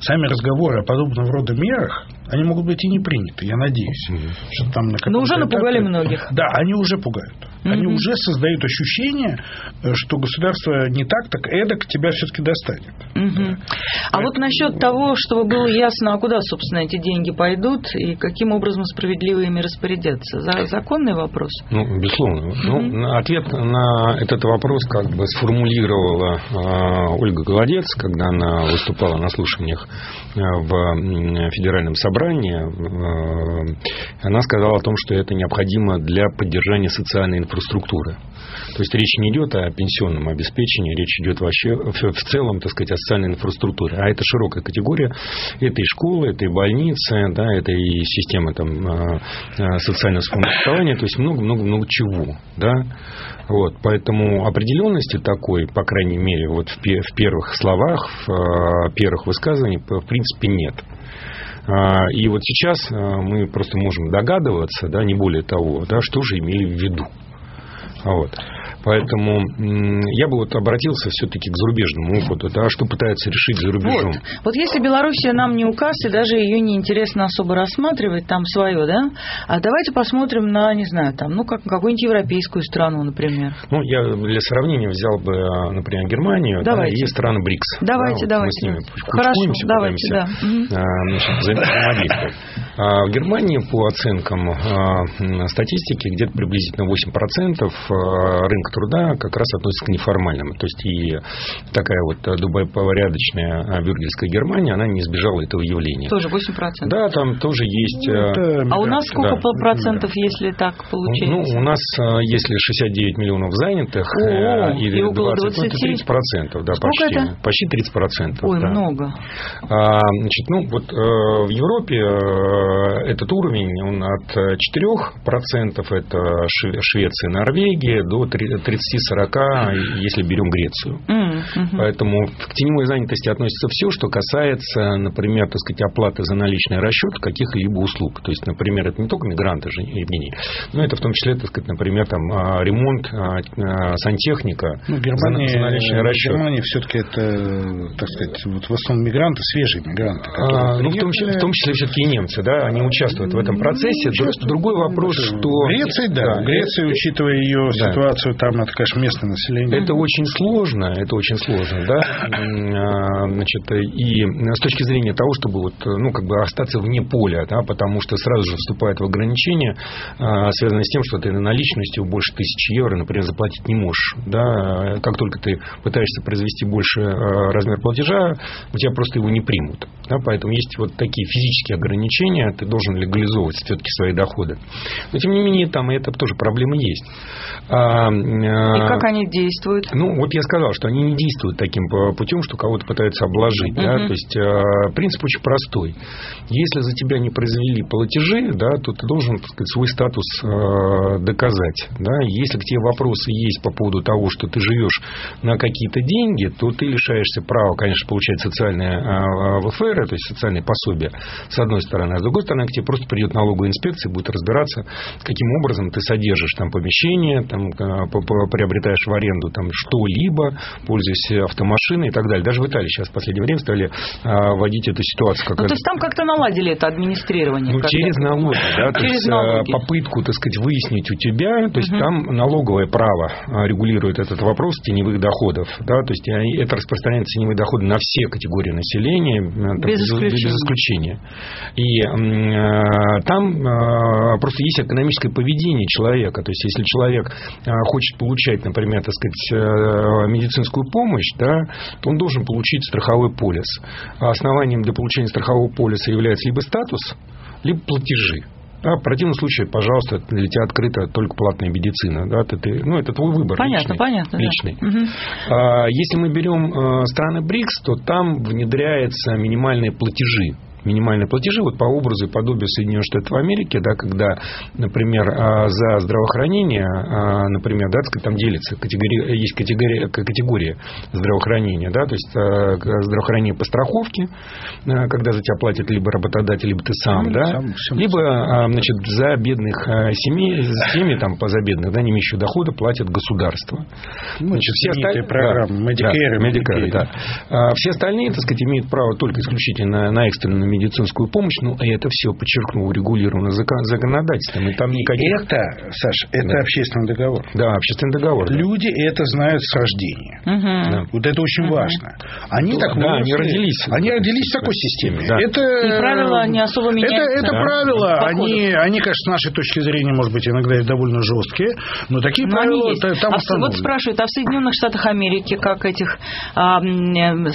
Speaker 3: сами разговоры о подобного рода мерах, они могут быть и не приняты, я надеюсь. Угу.
Speaker 1: Что там на Но уже напугали этапе, многих.
Speaker 3: Да, они уже пугают. Угу. Они уже создают ощущение, э, что государство не так, так эдак тебя все-таки достанет.
Speaker 1: Угу. Да. А вот насчет того, чтобы было ясно, а куда, собственно, эти деньги пойдут и каким образом справедливо ими распорядятся. За законный вопрос?
Speaker 2: Ну, безусловно. Угу. Ну, ответ на этот вопрос как бы сформулировала э, Ольга Голодец, когда она выступала на слушаниях э, в Федеральном собрании э, она сказала о том, что это необходимо для поддержания социальной инфраструктуры. То есть речь не идет о пенсионном обеспечении, речь идет вообще в целом, так сказать, о социальной инфраструктуре. А это широкая категория. Это и школы, это и больницы, да, это и система там, э, э, социального вспомоществования, то есть много-много-много чего. Да? Вот, поэтому определенности такой, по крайней мере, вот в, в первых словах, в первых высказываниях, в принципе, нет. А, и вот сейчас а, мы просто можем догадываться, да, не более того, да, что же имели в виду. Вот. Поэтому я бы вот обратился все-таки к зарубежному опыту, да, что пытается решить за рубежом.
Speaker 1: Вот. вот если Белоруссия нам не указ, и даже ее не интересно особо рассматривать, там свое, да, а давайте посмотрим на, не знаю, там, ну, как какую-нибудь европейскую страну, например.
Speaker 2: Ну, я для сравнения взял бы, например, Германию давайте. да, и страны БРИКС.
Speaker 1: Давайте, да, вот давайте. Мы с ними Хорошо, давайте, да.
Speaker 2: А, значит. А в Германии, по оценкам а, статистики, где-то приблизительно 8% рынка труда как раз относится к неформальному. То есть и такая вот дубайпорядочная бюргерская Германия, она не избежала этого явления.
Speaker 1: Тоже 8%?
Speaker 2: Да, там тоже есть... Ну, это,
Speaker 1: а у нас сколько да, процентов, если так получается?
Speaker 2: Ну, у нас, если 69 миллионов занятых,
Speaker 1: О, э, или 20, 20,
Speaker 2: ну, это 30 процентов, да,
Speaker 1: сколько
Speaker 2: почти.
Speaker 1: Это?
Speaker 2: Почти 30 процентов.
Speaker 1: Ой,
Speaker 2: да.
Speaker 1: много.
Speaker 2: А, значит, ну, вот э, в Европе э, этот уровень, он от 4 процентов, это Швеция, Норвегия, до 3, 30-40, если берем Грецию. Mm-hmm. Поэтому к теневой занятости относится все, что касается, например, так сказать, оплаты за наличный расчет каких-либо услуг. То есть, например, это не только мигранты, же, Евгений, но это в том числе, так сказать, например, там, а, ремонт, а, а, сантехника
Speaker 3: ну, Германия, за наличный расчет. Германия все-таки это, так сказать, вот в основном мигранты, свежие мигранты.
Speaker 2: А, ну, в том числе, в том числе все-таки и немцы, да, они участвуют в этом ну, процессе. Другой вопрос, что...
Speaker 3: В Греции, да, да. Греция, учитывая ее да. ситуацию, там это, конечно, местное население.
Speaker 2: Это очень сложно, это очень сложно, да, значит, и с точки зрения того, чтобы вот, ну, как бы остаться вне поля, да, потому что сразу же вступает в ограничения, связанные с тем, что ты на наличности больше тысячи евро, например, заплатить не можешь, да, как только ты пытаешься произвести больше размер платежа, у тебя просто его не примут, да, поэтому есть вот такие физические ограничения, ты должен легализовывать все-таки свои доходы. Но, тем не менее, там и это тоже проблема есть.
Speaker 1: А, и как они действуют?
Speaker 2: Ну, вот я сказал, что они не действуют таким путем, что кого-то пытаются обложить. Угу. Да? То есть, а, принцип очень простой. Если за тебя не произвели платежи, да, то ты должен так сказать, свой статус доказать. Да? Если к тебе вопросы есть по поводу того, что ты живешь на какие-то деньги, то ты лишаешься права, конечно, получать социальное ВФР, то есть социальные пособия, с одной стороны. А с другой стороны, к тебе просто придет налоговая инспекция и будет разбираться, каким образом ты содержишь там помещение, там, приобретаешь в аренду там что-либо, пользуясь автомашиной и так далее. Даже в Италии сейчас в последнее время стали а, вводить эту ситуацию.
Speaker 1: Как ну, то есть там как-то наладили это администрирование?
Speaker 2: Ну, через налоги, да, то через есть а, налоги. попытку, так сказать, выяснить у тебя, то есть угу. там налоговое право а, регулирует этот вопрос теневых доходов, да, то есть это распространяется теневые доходы на все категории населения,
Speaker 1: без, без, исключения.
Speaker 2: без исключения. И э, там э, просто есть экономическое поведение человека, то есть если человек э, хочет получать, например, так сказать, э, медицинскую помощь, да, то он должен получить страховой полис. А основанием для получения страхового полиса является либо статус, либо платежи. Да, в противном случае, пожалуйста, для тебя открыта только платная медицина. Да, это, ты, ну, это твой выбор.
Speaker 1: Понятно,
Speaker 2: личный,
Speaker 1: понятно.
Speaker 2: Личный. Да. Угу. А, если мы берем э, страны БРИКС, то там внедряются минимальные платежи минимальные платежи, вот по образу и подобию Соединенных Штатов Америки, да, когда, например, а, за здравоохранение, а, например, да, там делится, категория, есть категория, категория здравоохранения, да, то есть а, здравоохранение по страховке, когда за тебя платят либо работодатель, либо ты сам, ну, да, сам, либо, значит, за бедных семей, семьи, там, по за бедных, да, не имеющих дохода, платят государство.
Speaker 3: Ну, значит, все остальные программы,
Speaker 2: да, Medicare, да, Medicare, да. Все остальные, так сказать, имеют право только исключительно на экстренную медицинскую помощь, ну, и это все, подчеркну, урегулировано законодательством. И там никаких...
Speaker 3: Это, Саш, это да. общественный договор.
Speaker 2: Да, общественный договор.
Speaker 3: Люди да. это знают с рождения. Угу. Да. Вот это очень угу. важно. Они
Speaker 2: ну,
Speaker 3: так
Speaker 2: да, они родились.
Speaker 3: Они родились в такой системе.
Speaker 2: Да.
Speaker 1: Это, и правила не особо меняются.
Speaker 3: Это, это да. правила, они, они, конечно, с нашей точки зрения, может быть, иногда и довольно жесткие, но такие но правила
Speaker 1: они есть. там а Вот спрашивают, а в Соединенных Штатах Америки как этих а,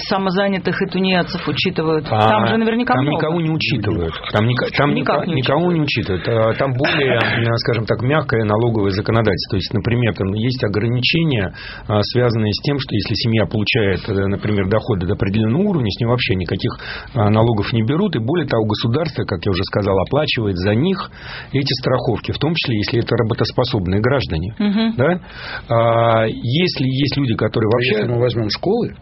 Speaker 1: самозанятых и тунеядцев учитывают? А, там же наверняка
Speaker 2: там никого не учитывают. Там, там Никак не никого не учитывают. А, там более, скажем так, мягкое налоговое законодательство. То есть, например, там есть ограничения, а, связанные с тем, что если семья получает, э, например, доходы до определенного уровня, с нее вообще никаких а, налогов не берут. И более того, государство, как я уже сказал, оплачивает за них эти страховки, в том числе, если это работоспособные граждане. Угу. Да? Если есть люди, которые вообще...
Speaker 3: Если мы возьмем школы,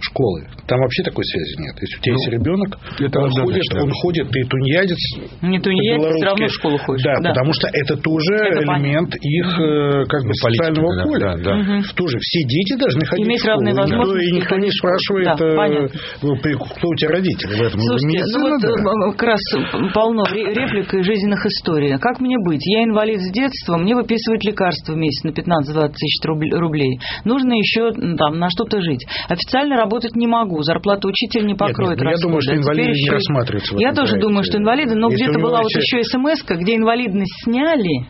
Speaker 3: школы. Там вообще такой связи нет. Если у тебя ну, есть ребенок, это он, ходит, да. он ходит, ты тунеядец.
Speaker 1: Не тунеядец, все равно в школу ходишь.
Speaker 3: Да, да, потому что это тоже это элемент понятно. их э, как бы, социального да, поля. Да, да. Угу. Тоже все дети должны ходить
Speaker 1: Иметь
Speaker 3: в школу.
Speaker 1: равные возможности.
Speaker 3: И никто не спрашивает, да, э, ну, кто у тебя родители в этом.
Speaker 1: Слушайте, ну вот да. Э, как раз полно реплик и жизненных историй. Как мне быть? Я инвалид с детства, мне выписывают лекарства в месяц на 15-20 тысяч рублей. Нужно еще там на что-то жить. Официально работать не могу зарплата учителя не покроет
Speaker 3: нет, нет,
Speaker 1: расходы.
Speaker 3: Я думаю, что инвалиды не рассматриваются.
Speaker 1: Я тоже проекте. думаю, что инвалиды, но где-то была вот еще смс где инвалидность сняли.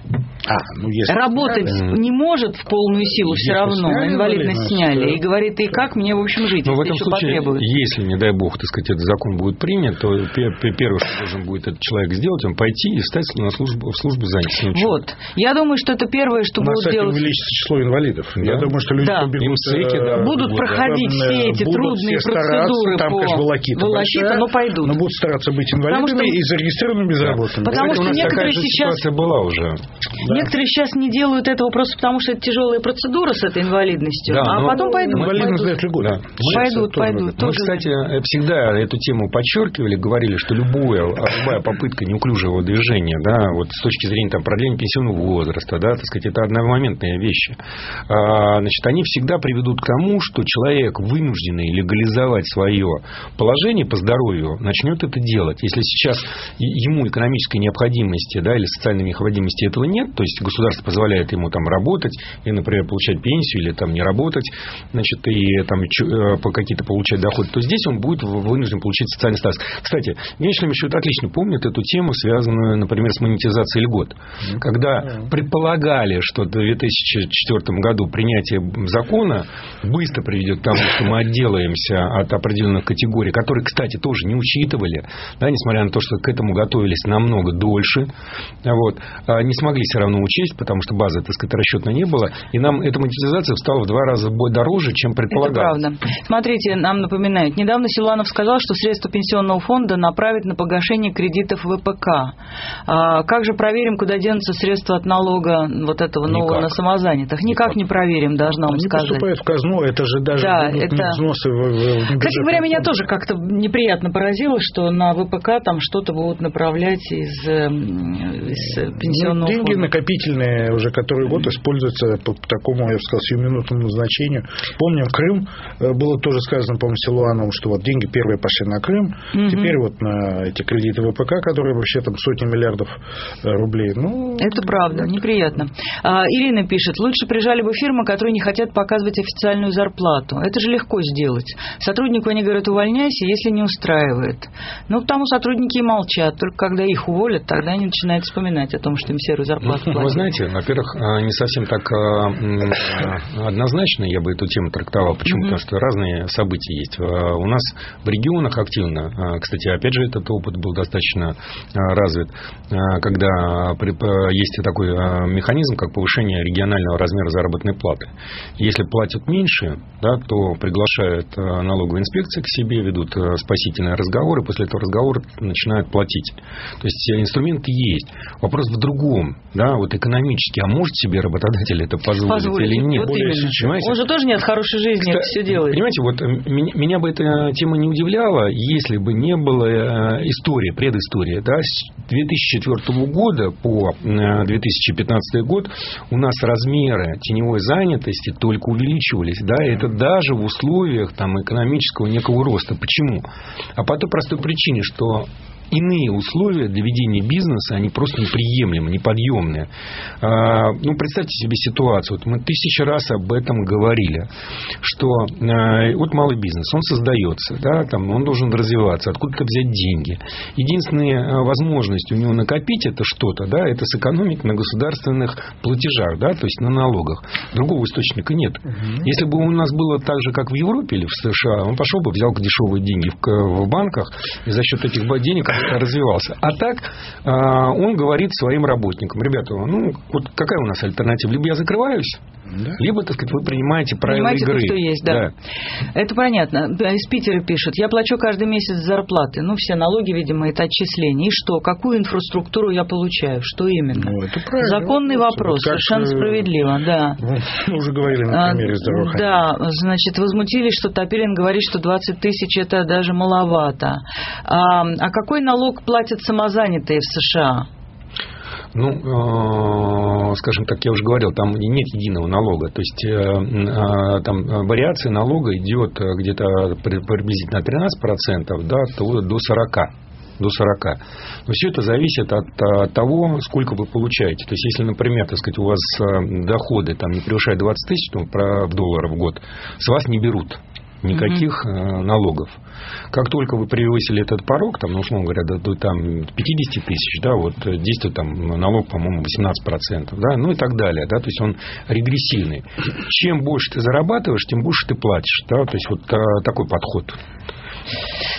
Speaker 3: А, ну если
Speaker 1: Работать сняли. не может в полную силу если все равно, сняли, инвалидность сняли. И говорит, и как мне, в общем, жить,
Speaker 2: но в этом случае, потребует. если, не дай бог, так сказать, этот закон будет принят, то первое, что должен будет этот человек сделать, он пойти и стать на службу, в службу занятости.
Speaker 1: Вот. Я думаю, что это первое, что будут
Speaker 3: нас,
Speaker 1: делать...
Speaker 3: увеличится число инвалидов. Да. Я думаю, что люди
Speaker 1: да.
Speaker 3: побегут...
Speaker 1: Им да, будут проходить да, все эти трудные процедуры
Speaker 3: там,
Speaker 1: по...
Speaker 3: конечно, волокита,
Speaker 1: волокита большая, но пойдут.
Speaker 3: Но будут стараться быть инвалидами что... и зарегистрированными безработными.
Speaker 1: Потому что некоторые
Speaker 2: сейчас...
Speaker 1: ситуация
Speaker 2: была уже.
Speaker 1: Да. Некоторые сейчас не делают этого просто потому, что это тяжелая процедура с этой инвалидностью, да, а потом пойдут.
Speaker 3: Инвалидность
Speaker 1: пойдут.
Speaker 3: легко, да.
Speaker 1: Пойдут, пойдут.
Speaker 2: Мы, кстати, всегда эту тему подчеркивали, говорили, что любое, любая попытка неуклюжего движения, да, вот с точки зрения там, продления пенсионного возраста, да, так сказать, это одномоментные вещи. А, значит, они всегда приведут к тому, что человек, вынужденный легализовать свое положение по здоровью, начнет это делать. Если сейчас ему экономической необходимости да, или социальной необходимости этого нет, то есть государство позволяет ему там работать и, например, получать пенсию или там не работать, значит, и там э, по какие-то получать доходы, то здесь он будет вынужден получить социальный статус. Кстати, Генеральный счет отлично помнит эту тему, связанную, например, с монетизацией льгот. Когда предполагали, что в 2004 году принятие закона быстро приведет к тому, что мы отделаемся от определенных категорий, которые, кстати, тоже не учитывали, да, несмотря на то, что к этому готовились намного дольше, вот, а не смогли все равно учесть, потому что базы, так сказать, расчетной не было, и нам эта монетизация стала в два раза дороже, чем предполагалось.
Speaker 1: Это правда. Смотрите, нам напоминают, недавно Силуанов сказал, что средства пенсионного фонда направить на погашение кредитов ВПК. А как же проверим, куда денутся средства от налога вот этого нового Никак. на самозанятых? Никак, Никак не проверим, должна вам
Speaker 3: Они
Speaker 1: сказать.
Speaker 3: поступают в казну, это же даже
Speaker 1: да, это... взносы в, в Кстати говоря, меня тоже как-то неприятно поразило, что на ВПК там что-то будут направлять из, из пенсионного ну,
Speaker 3: деньги
Speaker 1: фонда.
Speaker 3: Накопительные уже который год используются по такому, я бы сказал, сиюминутному назначению. Помним, Крым, э, было тоже сказано, по-моему, Силуановым, что вот деньги первые пошли на Крым, угу. теперь вот на эти кредиты ВПК, которые вообще там сотни миллиардов э, рублей. Ну,
Speaker 1: это правда, неприятно. А, Ирина пишет, лучше прижали бы фирмы, которые не хотят показывать официальную зарплату. Это же легко сделать. Сотруднику они говорят, увольняйся, если не устраивает. Ну, потому сотрудники и молчат. Только когда их уволят, тогда они начинают вспоминать о том, что им серую зарплату.
Speaker 2: Вы знаете, во-первых, а, не совсем так а, однозначно я бы эту тему трактовал. Почему? Потому что разные события есть. А, у нас в регионах активно, кстати, опять же, этот опыт был достаточно развит, когда есть такой механизм, как повышение регионального размера заработной платы. Если платят меньше, да, то приглашают налоговые инспекции к себе, ведут спасительные разговоры, после этого разговора начинают платить. То есть инструмент есть. Вопрос в другом, да, вот экономически, а может себе работодатель это позволить, позволить. или нет?
Speaker 1: Вот Понимаете? Он же тоже нет хорошей жизни, Кстати, это все делает.
Speaker 2: Понимаете, вот меня, меня бы эта тема не удивляла, если бы не было э, истории, предыстории. Да, с 2004 года по 2015 э, год у нас размеры теневой занятости только увеличивались. Да, это даже в условиях там, экономического некого роста. Почему? А по той простой причине, что иные условия для ведения бизнеса, они просто неприемлемы, неподъемные. А, ну, представьте себе ситуацию. Вот мы тысячи раз об этом говорили, что а, вот малый бизнес, он создается, да, там, он должен развиваться, откуда-то взять деньги. Единственная а, возможность у него накопить это что-то, да, это сэкономить на государственных платежах, да, то есть на налогах. Другого источника нет. Угу. Если бы у нас было так же, как в Европе или в США, он пошел бы, взял дешевые деньги в банках, и за счет этих денег развивался. А так а, он говорит своим работникам, ребята, ну вот какая у нас альтернатива? Либо я закрываюсь, да. либо, так сказать, вы принимаете правила
Speaker 1: принимаете
Speaker 2: игры.
Speaker 1: То, что есть, да. да. Это понятно. Из Питера пишут, я плачу каждый месяц зарплаты. Ну, все налоги, видимо, это отчисления. И что? Какую инфраструктуру я получаю? Что именно?
Speaker 3: Ну, это правильно.
Speaker 1: Законный вопрос, как, совершенно э, справедливо, да.
Speaker 3: Мы уже говорили на примере здравоохранения.
Speaker 1: Да, значит, возмутились, что Топилин говорит, что 20 тысяч это даже маловато. А, а какой налог платят самозанятые в США?
Speaker 2: Ну, э, скажем так, я уже говорил, там нет единого налога. То есть, э, э, там вариация налога идет где-то приблизительно 13%, да, до 40% до 40. Но все это зависит от, того, сколько вы получаете. То есть, если, например, так сказать, у вас доходы там, не превышают 20 тысяч ну, в долларов в год, с вас не берут никаких угу. налогов. Как только вы превысили этот порог, там, ну, условно говоря, до, до там, 50 тысяч, да, вот действует там налог, по-моему, 18%, да, ну и так далее, да, то есть он регрессивный. Чем больше ты зарабатываешь, тем больше ты платишь, да, то есть вот а, такой подход.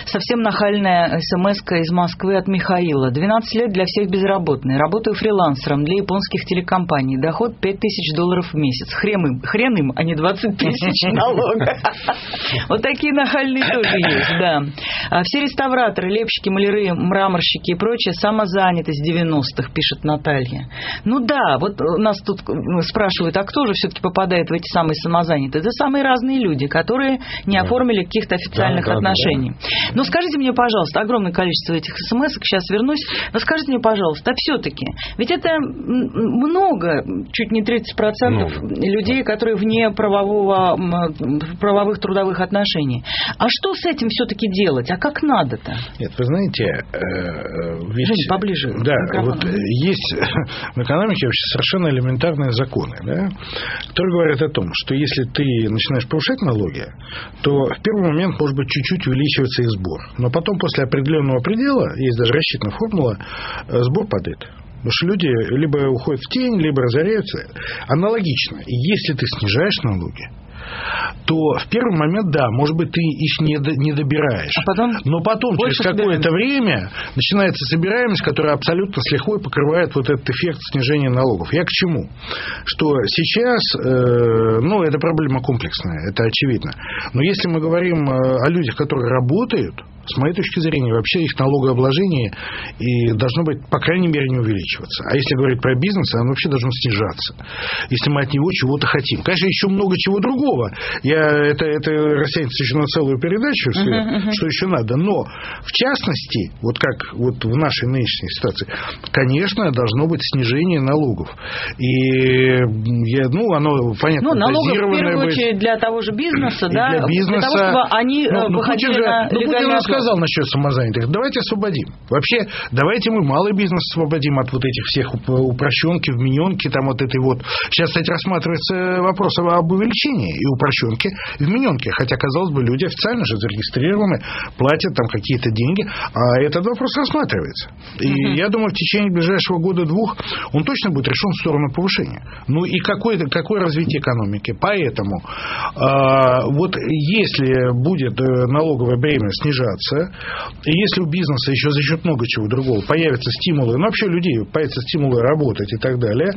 Speaker 1: Совсем нахальная смс из Москвы от Михаила. 12 лет для всех безработные. Работаю фрилансером для японских телекомпаний. Доход 5 тысяч долларов в месяц. Хрен им, хрен им а не 20 тысяч налога. Вот такие нахальные тоже есть, да. А все реставраторы, лепщики, маляры, мраморщики и прочее самозаняты с 90-х, пишет Наталья. Ну да, вот нас тут спрашивают, а кто же все-таки попадает в эти самые самозанятые? Это самые разные люди, которые не оформили каких-то официальных да, отношений. Но скажите мне, пожалуйста, огромное количество этих смс сейчас вернусь, но скажите мне, пожалуйста, а все-таки, ведь это много, чуть не 30% много. людей, которые вне правового, правовых трудовых отношений. А что с этим все-таки делать? А как надо-то?
Speaker 3: Нет, вы знаете, э,
Speaker 1: ведь... Жень, поближе.
Speaker 3: Да, вот есть в экономике вообще совершенно элементарные законы, да, которые говорят о том, что если ты начинаешь повышать налоги, то в первый момент может быть чуть-чуть увеличиваться их сбор. Но потом после определенного предела, есть даже рассчитанная формула, э, сбор падает. Потому что люди либо уходят в тень, либо разоряются. Аналогично. Если ты снижаешь налоги, то в первый момент, да, может быть, ты их не, не добираешь. А потом Но потом, через какое-то время, начинается собираемость, которая абсолютно с лихвой покрывает вот этот эффект снижения налогов. Я к чему? Что сейчас, э, ну, это проблема комплексная, это очевидно. Но если мы говорим э, о людях, которые работают, с моей точки зрения, вообще их налогообложение и должно быть, по крайней мере, не увеличиваться. А если говорить про бизнес, оно вообще должно снижаться. Если мы от него чего-то хотим. Конечно, еще много чего другого. Я, это, это растянется еще на целую передачу, uh-huh, uh-huh. что еще надо. Но, в частности, вот как вот в нашей нынешней ситуации, конечно, должно быть снижение налогов. И, я, ну, оно, понятно,
Speaker 1: ну, налогов, в первую очередь, для того же бизнеса, да,
Speaker 3: для, бизнеса,
Speaker 1: для того, чтобы они ну, ну, выходили
Speaker 3: же,
Speaker 1: на
Speaker 3: ну, легальную сказал насчет самозанятых. Давайте освободим. Вообще, давайте мы малый бизнес освободим от вот этих всех упрощенки, вмененки, там вот этой вот. Сейчас, кстати, рассматривается вопрос об увеличении и упрощенки, и вмененки. Хотя, казалось бы, люди официально же зарегистрированы, платят там какие-то деньги, а этот вопрос рассматривается. И угу. я думаю, в течение ближайшего года-двух он точно будет решен в сторону повышения. Ну и какое, какое развитие экономики? Поэтому э, вот если будет э, налоговое бремя снижаться, развиваться. И если у бизнеса еще за счет много чего другого появятся стимулы, ну вообще людей появятся стимулы работать и так далее,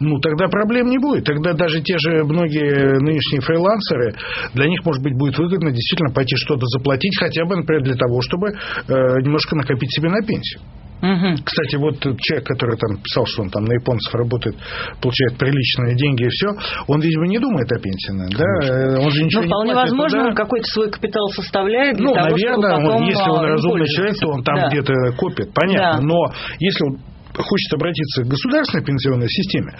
Speaker 3: ну тогда проблем не будет. Тогда даже те же многие нынешние фрилансеры, для них, может быть, будет выгодно действительно пойти что-то заплатить, хотя бы, например, для того, чтобы э, немножко накопить себе на пенсию. Угу. Кстати, вот человек, который там писал, что он там на японцев работает, получает приличные деньги и все, он, видимо, не думает о пенсии, да?
Speaker 1: Он же ничего ну, вполне не возможно, туда. он какой-то свой капитал составляет для
Speaker 3: ну,
Speaker 1: того,
Speaker 3: наверное,
Speaker 1: чтобы потом
Speaker 3: он, если он разумный человек, то он там да. где-то копит, понятно. Да. Но если он хочет обратиться к государственной пенсионной системе,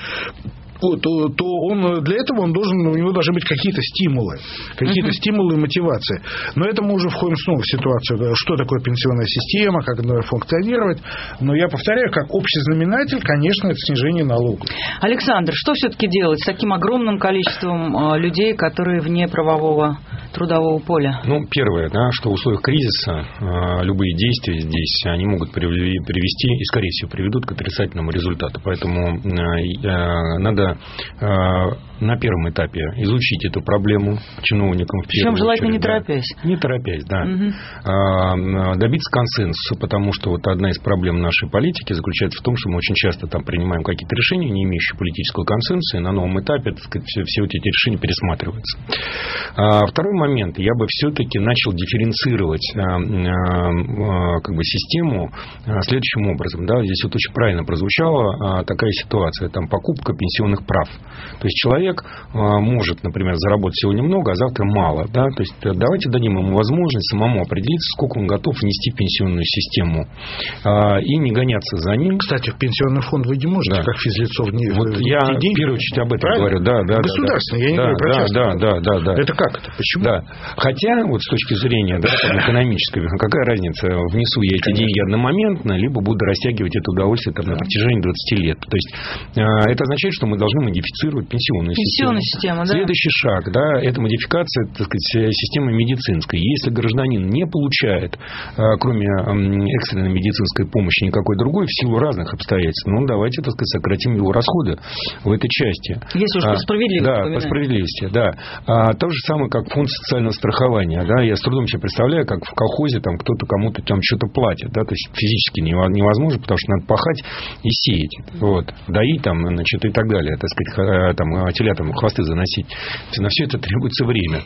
Speaker 3: то, то он для этого он должен, у него должны быть какие-то стимулы, какие-то uh-huh. стимулы и мотивации. Но это мы уже входим снова в ситуацию, что такое пенсионная система, как она функционировать. Но я повторяю, как общий знаменатель, конечно, это снижение налогов.
Speaker 1: Александр, что все-таки делать с таким огромным количеством а, людей, которые вне правового трудового поля?
Speaker 2: Ну, первое, да, что в условиях кризиса а, любые действия здесь, они могут привести и, скорее всего, приведут к отрицательному результату. Поэтому а, надо uh, на первом этапе изучить эту проблему чиновникам.
Speaker 1: Причем желательно очередь, не торопясь.
Speaker 2: Да, не торопясь, да. Угу. Добиться консенсуса, потому что вот одна из проблем нашей политики заключается в том, что мы очень часто там принимаем какие-то решения, не имеющие политического консенсуса, и на новом этапе так сказать, все вот эти решения пересматриваются. Второй момент. Я бы все-таки начал дифференцировать а, как бы, систему следующим образом. Да, здесь вот очень правильно прозвучала такая ситуация, там покупка пенсионных прав. То есть человек а, может, например, заработать сегодня много, а завтра мало. Да? То есть э, давайте дадим ему возможность самому определиться, сколько он готов внести в пенсионную систему. А, и не гоняться за ним.
Speaker 3: Кстати, в пенсионный фонд вы не можете, да. как физлицо, в
Speaker 2: Вот я деньги. в первую очередь об этом Правильно? говорю. Да, да,
Speaker 3: Государственный, да, я не
Speaker 2: да,
Speaker 3: говорю про
Speaker 2: да, да, да, да, да.
Speaker 3: Это как это? Почему?
Speaker 2: Да. Хотя, вот с точки зрения да, экономической, какая разница, внесу я эти деньги одномоментно, либо буду растягивать это удовольствие там, на протяжении 20 лет. То есть, а, это означает, что мы должны модифицировать пенсионную
Speaker 1: пенсионную систему. да?
Speaker 2: Следующий шаг, да, это модификация, так сказать, системы медицинской. Если гражданин не получает, а, кроме экстренной медицинской помощи, никакой другой, в силу разных обстоятельств, ну, давайте, так сказать, сократим его расходы в этой части.
Speaker 1: Если уж а, по справедливости.
Speaker 2: Да, по справедливости, да. А, то же самое, как фонд социального страхования. Да? Я с трудом себе представляю, как в колхозе там кто-то кому-то там что-то платит. Да? То есть физически невозможно, потому что надо пахать и сеять. Вот. Доить там, значит, и так далее. Так сказать, там, телятам хвосты заносить. На все это требуется время.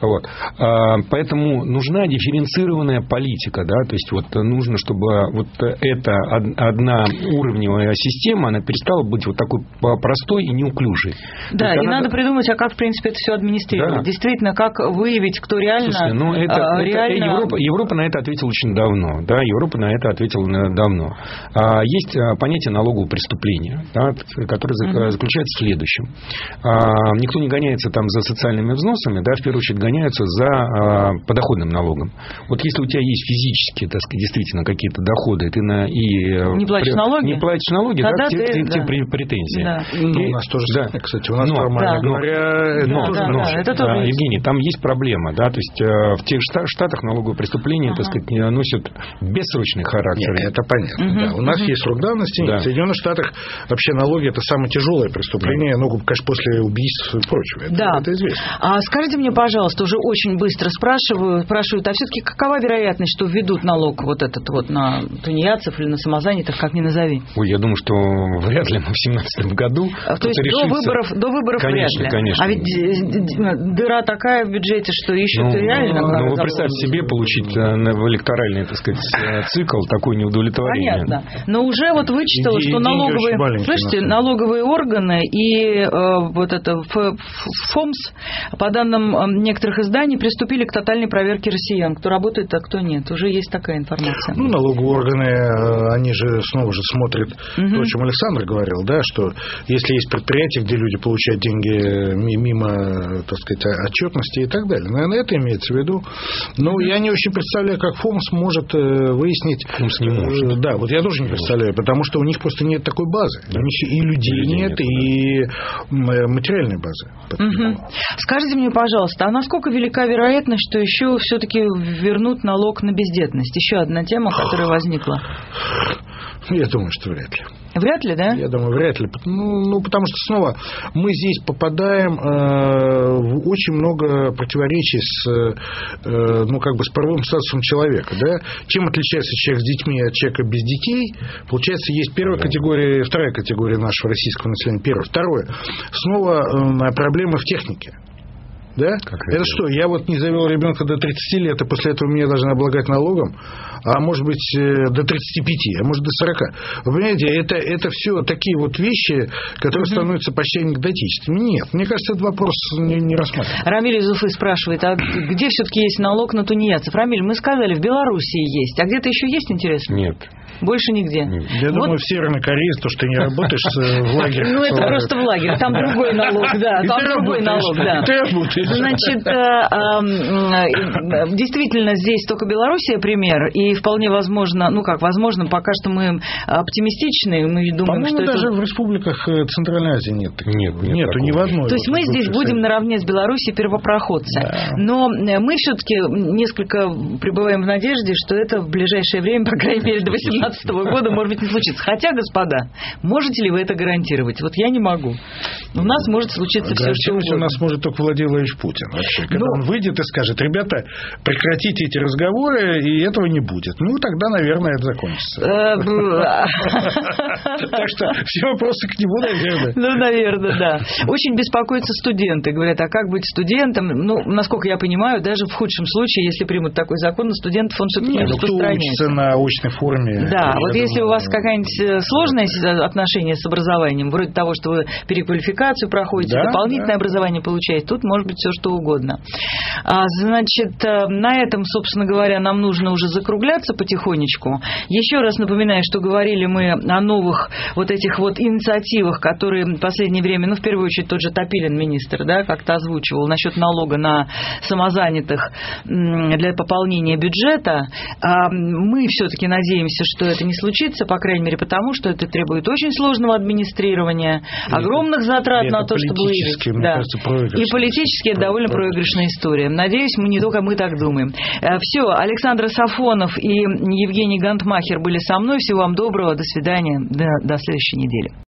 Speaker 2: Вот. А, поэтому нужна дифференцированная политика. Да? То есть, вот нужно, чтобы вот эта одна уровневая система, она перестала быть вот такой простой и неуклюжей.
Speaker 1: Да, и надо... надо придумать, а как, в принципе, это все администрировать. Да. Действительно, как выявить, кто реально...
Speaker 2: Слушайте, ну, это, а, реально... это Европа, Европа на это ответила очень давно. Да, Европа на это ответила давно. А, есть а, понятие налогового преступления, да, которое заключается в следующем. А, никто не гоняется там за социальными взносами, да, в первую очередь гоняются за а, подоходным налогом. Вот если у тебя есть физические, так сказать, действительно какие-то доходы, ты на и
Speaker 1: э, не платишь налоги,
Speaker 2: не платишь налоги,
Speaker 1: Тогда
Speaker 2: да,
Speaker 1: ты,
Speaker 2: те,
Speaker 1: да.
Speaker 2: те, те претензии. Да.
Speaker 3: Ну, у нас тоже, да. кстати, у нас но, формально да, говоря,
Speaker 2: но, тоже да, да, это тоже Евгений, там есть проблема, да, то есть э, в тех штатах налоговое преступление, ага. так сказать, носит бессрочный характер.
Speaker 3: Нет, это понятно. Угу, да. У нас угу. есть срок давности, да. в Соединенных Штатах вообще налоги это самое тяжелое преступление, да. ну, конечно, после убийств и прочего. Это,
Speaker 1: да.
Speaker 3: это известно.
Speaker 1: А скажите мне, пожалуйста, уже очень быстро спрашиваю, спрашивают, а все-таки какова вероятность, что введут налог вот этот вот на тунеядцев или на самозанятых, как ни назови?
Speaker 2: Ой, я думаю, что вряд ли мы в 2017 году.
Speaker 1: А, то есть решится... до выборов, до выборов
Speaker 2: конечно,
Speaker 1: вряд
Speaker 2: ли. Конечно.
Speaker 1: А ведь дыра такая в бюджете, что еще ну, реально.
Speaker 2: Ну, вы представьте себе получить э, в электоральный, так сказать, э, цикл такой неудовлетворение.
Speaker 1: Понятно. Но уже вот вычитала, что налоговые, слышите, налоговые органы и э, вот это ФОМС, по данным некоторых изданий, приступили к тотальной проверке россиян, кто работает, а кто нет. Уже есть такая информация.
Speaker 3: Ну, налоговые органы, они же снова же смотрят угу. то, о чем Александр говорил, да, что если есть предприятия, где люди получают деньги мимо, так сказать, отчетности и так далее. Наверное, это имеется в виду. Но я не очень представляю, как ФОМС может э, выяснить...
Speaker 2: ФОМС не может.
Speaker 3: Э, да, вот я тоже не представляю, потому что у них просто нет такой базы. Да. У них и людей, людей нет, нет, и да. материальной базы.
Speaker 1: Угу. Скажите мне, пожалуйста, а насколько велика вероятность, что еще все-таки вернут налог на бездетность? Еще одна тема, которая возникла.
Speaker 3: Я думаю, что вряд ли.
Speaker 1: Вряд ли, да?
Speaker 3: Я думаю, вряд ли. Ну, ну потому что снова мы здесь попадаем э, в очень много противоречий с, э, ну, как бы с правовым статусом человека. Да? Чем отличается человек с детьми от человека без детей? Получается, есть первая категория, вторая категория нашего российского населения. Первое. Второе. Снова э, проблемы в технике. Да? Как это, это что, я вот не завел ребенка до 30 лет, и после этого меня должны облагать налогом, а может быть э, до 35, а может до 40. Вы понимаете, это, это все такие вот вещи, которые угу. становятся почти анекдотическими. Нет, мне кажется, этот вопрос не, не рассматривается.
Speaker 1: Рамиль из Уфы спрашивает, а где все-таки есть налог на тунеядцев? Рамиль, мы сказали, в Белоруссии есть, а где-то еще есть, интересно?
Speaker 2: Нет.
Speaker 1: Больше нигде.
Speaker 3: Я вот. думаю, в Северной Корее, то, что ты не работаешь э, в лагере.
Speaker 1: Ну, это просто в лагере. Там другой налог, да. Там другой налог, да.
Speaker 3: Ты работаешь.
Speaker 1: Значит, э, э, действительно, здесь только Белоруссия пример. И вполне возможно, ну как, возможно, пока что мы оптимистичны. Мы думаем, что
Speaker 3: это... даже в республиках Центральной Азии нет.
Speaker 2: Нет,
Speaker 3: нету ни в одной.
Speaker 1: То есть мы здесь будем наравне с Белоруссией первопроходцы. Но мы все-таки несколько пребываем в надежде, что это в ближайшее время, по крайней мере, до 18 2017 года, может быть, не случится. Хотя, господа, можете ли вы это гарантировать? Вот я не могу. У нас может случиться все, что угодно.
Speaker 3: у нас может только Владимир Владимирович Путин. Вообще. Когда ну, он выйдет и скажет, ребята, прекратите эти разговоры, и этого не будет. Ну, тогда, наверное, это закончится. Э, так что все вопросы к нему, наверное.
Speaker 1: Ну, наверное, да. Очень беспокоятся студенты. Говорят, а как быть студентом? Ну, насколько я понимаю, даже в худшем случае, если примут такой закон, на студентов он все-таки не
Speaker 3: ну,
Speaker 1: распространяется.
Speaker 3: На очной форме,
Speaker 1: да, вот если у вас какая-нибудь э, сложное отношение с образованием, вроде того, что вы переквалификацию проходите, да, дополнительное да. образование получаете, тут может быть все что угодно. А, значит, э, на этом, собственно говоря, нам нужно уже закругляться потихонечку. Еще раз напоминаю, что говорили мы о новых вот этих вот инициативах, которые в последнее время, ну, в первую очередь, тот же Топилин, министр, да, как-то озвучивал насчет налога на самозанятых для пополнения бюджета. А, мы все-таки надеемся, что это не случится, по крайней мере, потому что это требует очень сложного администрирования, и огромных затрат на то, чтобы выявить. Да. Кажется, и политически это довольно проигрышная история. Надеюсь, мы не только мы так думаем. Э, Все, Александр Сафонов и Евгений Гантмахер были со мной. Всего вам доброго, до свидания, до, до следующей недели.